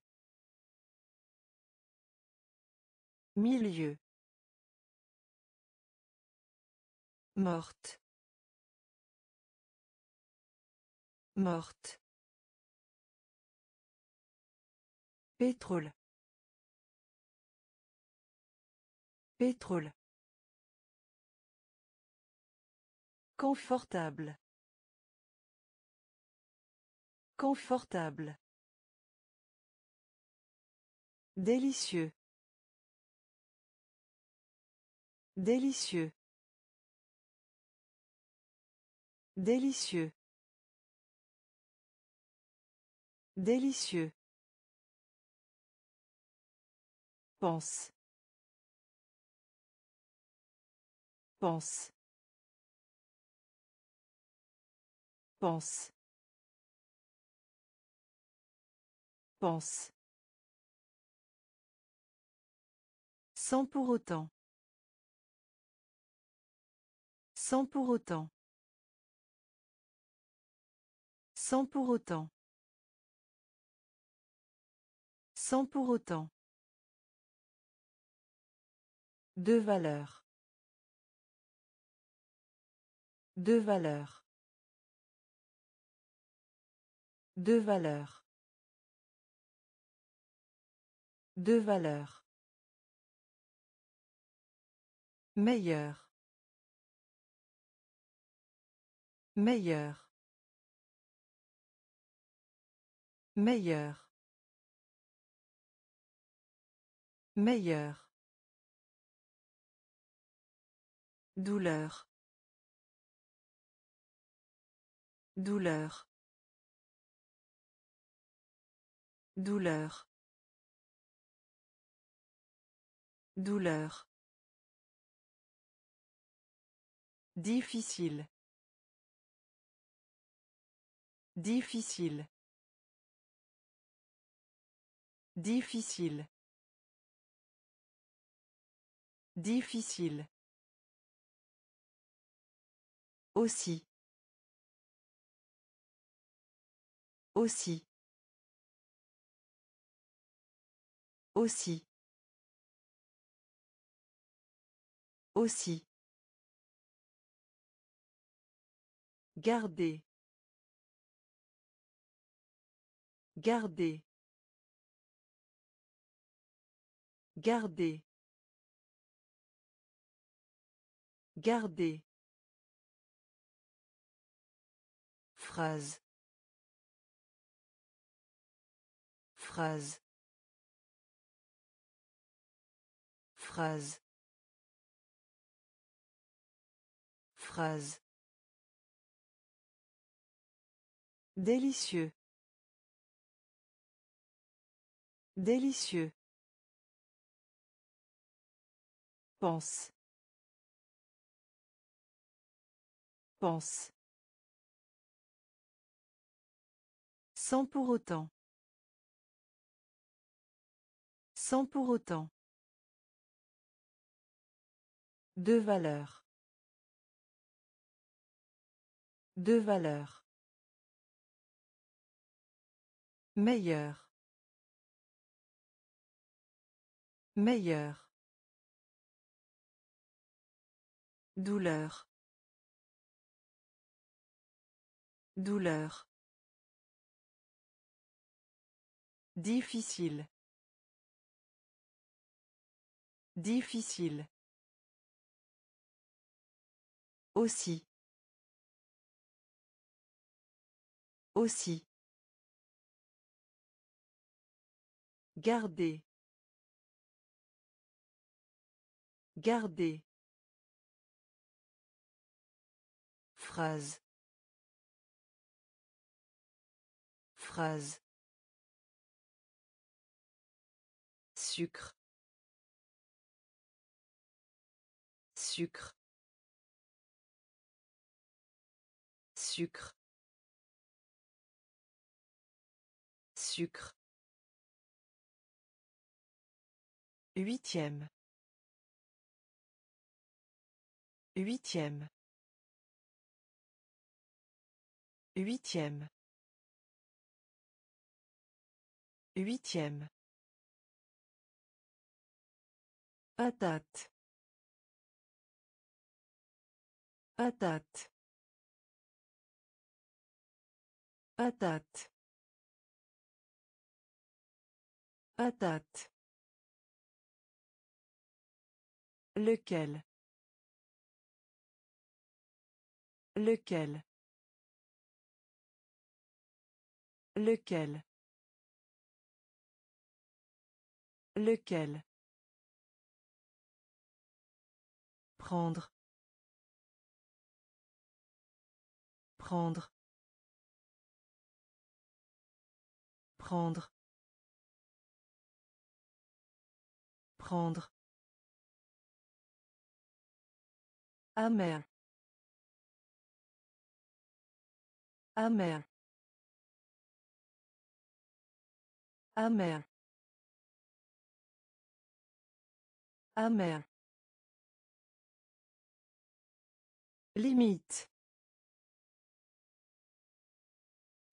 Milieu. Morte. Morte. Pétrole. Pétrole. Confortable. Confortable. Délicieux. Délicieux. Délicieux. Délicieux. Pense. Pense. Pense. Pense. Sans pour autant. Sans pour autant. Sans pour autant. Sans pour autant. De valeur. De valeur. De valeur. De valeur. Meilleur. Meilleur. Meilleur. Meilleur. Douleur. Douleur. Douleur. Douleur. Difficile. Difficile. Difficile. Difficile. Aussi. Aussi. Aussi. Aussi. Garder. Garder. Garder. Garder. Phrase. Phrase. Phrase. Phrase. Délicieux. Délicieux. Pense. Pense. Sans pour autant. Sans pour autant. De valeur. De valeur. Meilleur. Meilleur. Douleur. Douleur. Difficile. Difficile. Aussi. Aussi. Garder. Garder. Phrase. Phrase. Sucre. Sucre. Sucre. Sucre. Huitième. Huitième. Huitième. Huitième. Patate. Patate. Patate. Patate. Lequel? Lequel? Lequel? Lequel? Prendre. Prendre. Prendre. Prendre. Amer. Amer. Amer. Amer. Limite.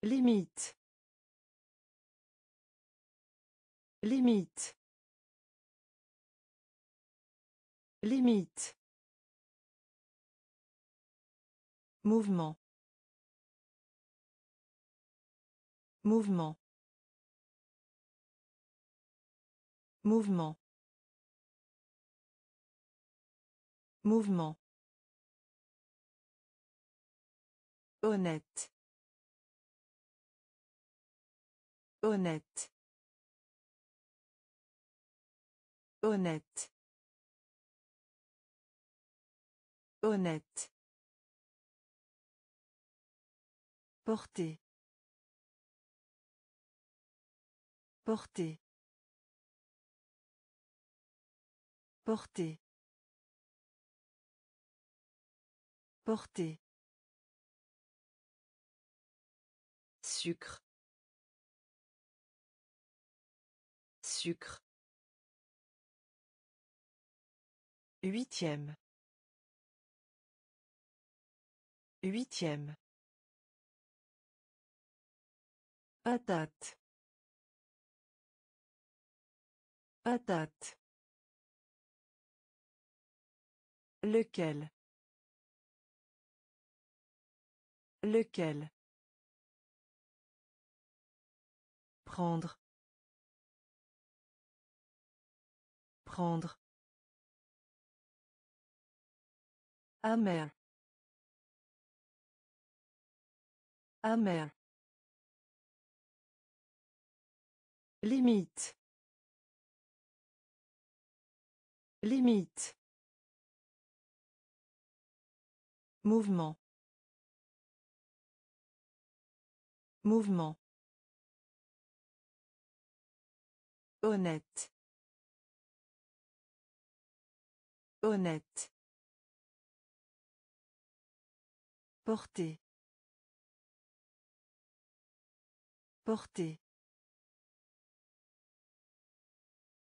Limite. Limite. Limite. Mouvement. Mouvement. Mouvement. Mouvement. Honnête. Honnête. Honnête. Honnête. Porter. Porter. Porter. Porter. Sucre. Sucre. Huitième. Huitième. Patate. Patate. Lequel? Lequel? Prendre. Prendre. Amer. Amer. Limite. Limite. Mouvement. Mouvement. Honnête. Honnête. Porter. Porter.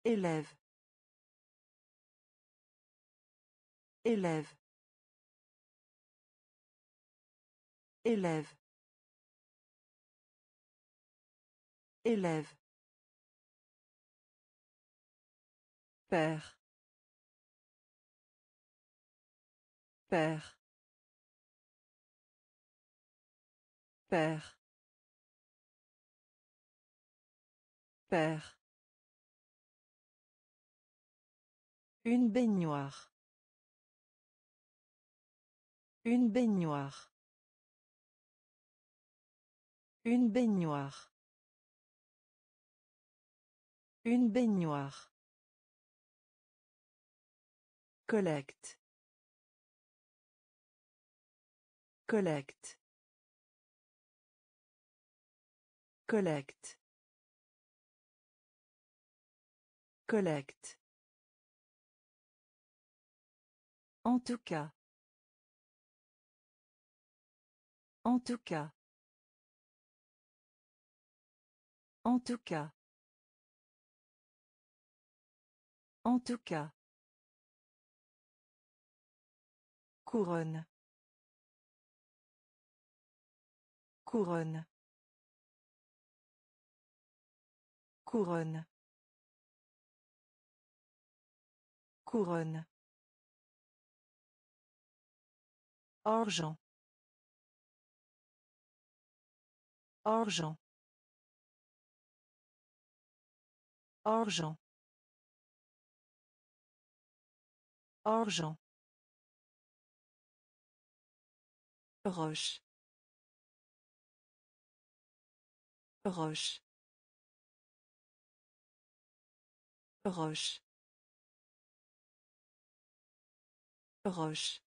Élève. Élève. Élève. Élève. Père. Père. Père. Père. Une baignoire. Une baignoire. Une baignoire. Une baignoire. Collecte. Collecte. Collecte. Collecte. En tout cas. En tout cas. En tout cas. En tout cas. Couronne. Couronne. Couronne. Couronne. Argent. Argent. Argent. Argent. Roche. Roche. Roche. Roche.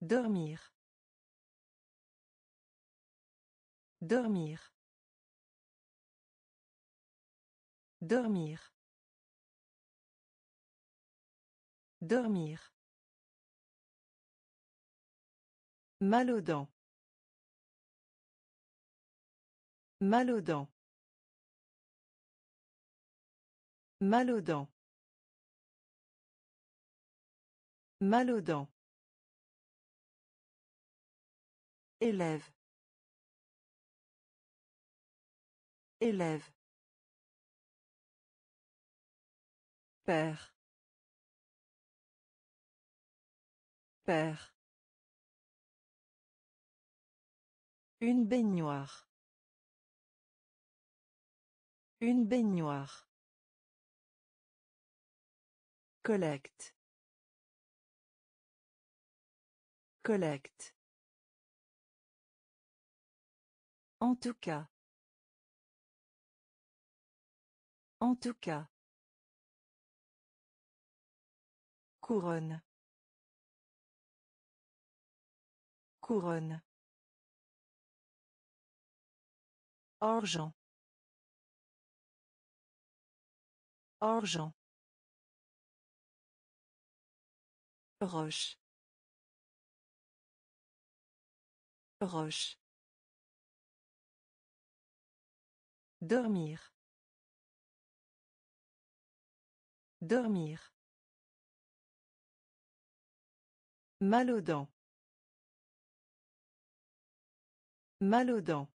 Dormir. Dormir. Dormir. Dormir. Mal aux dents. Mal aux dents. Mal aux dents. Mal aux dents. Élève. Élève. Père. Père. Une baignoire. Une baignoire. Collecte. Collecte. En tout cas. En tout cas. Couronne. Couronne. Argent. Argent. Roche. Roche. Dormir. Dormir. Mal aux dents. Mal aux dents.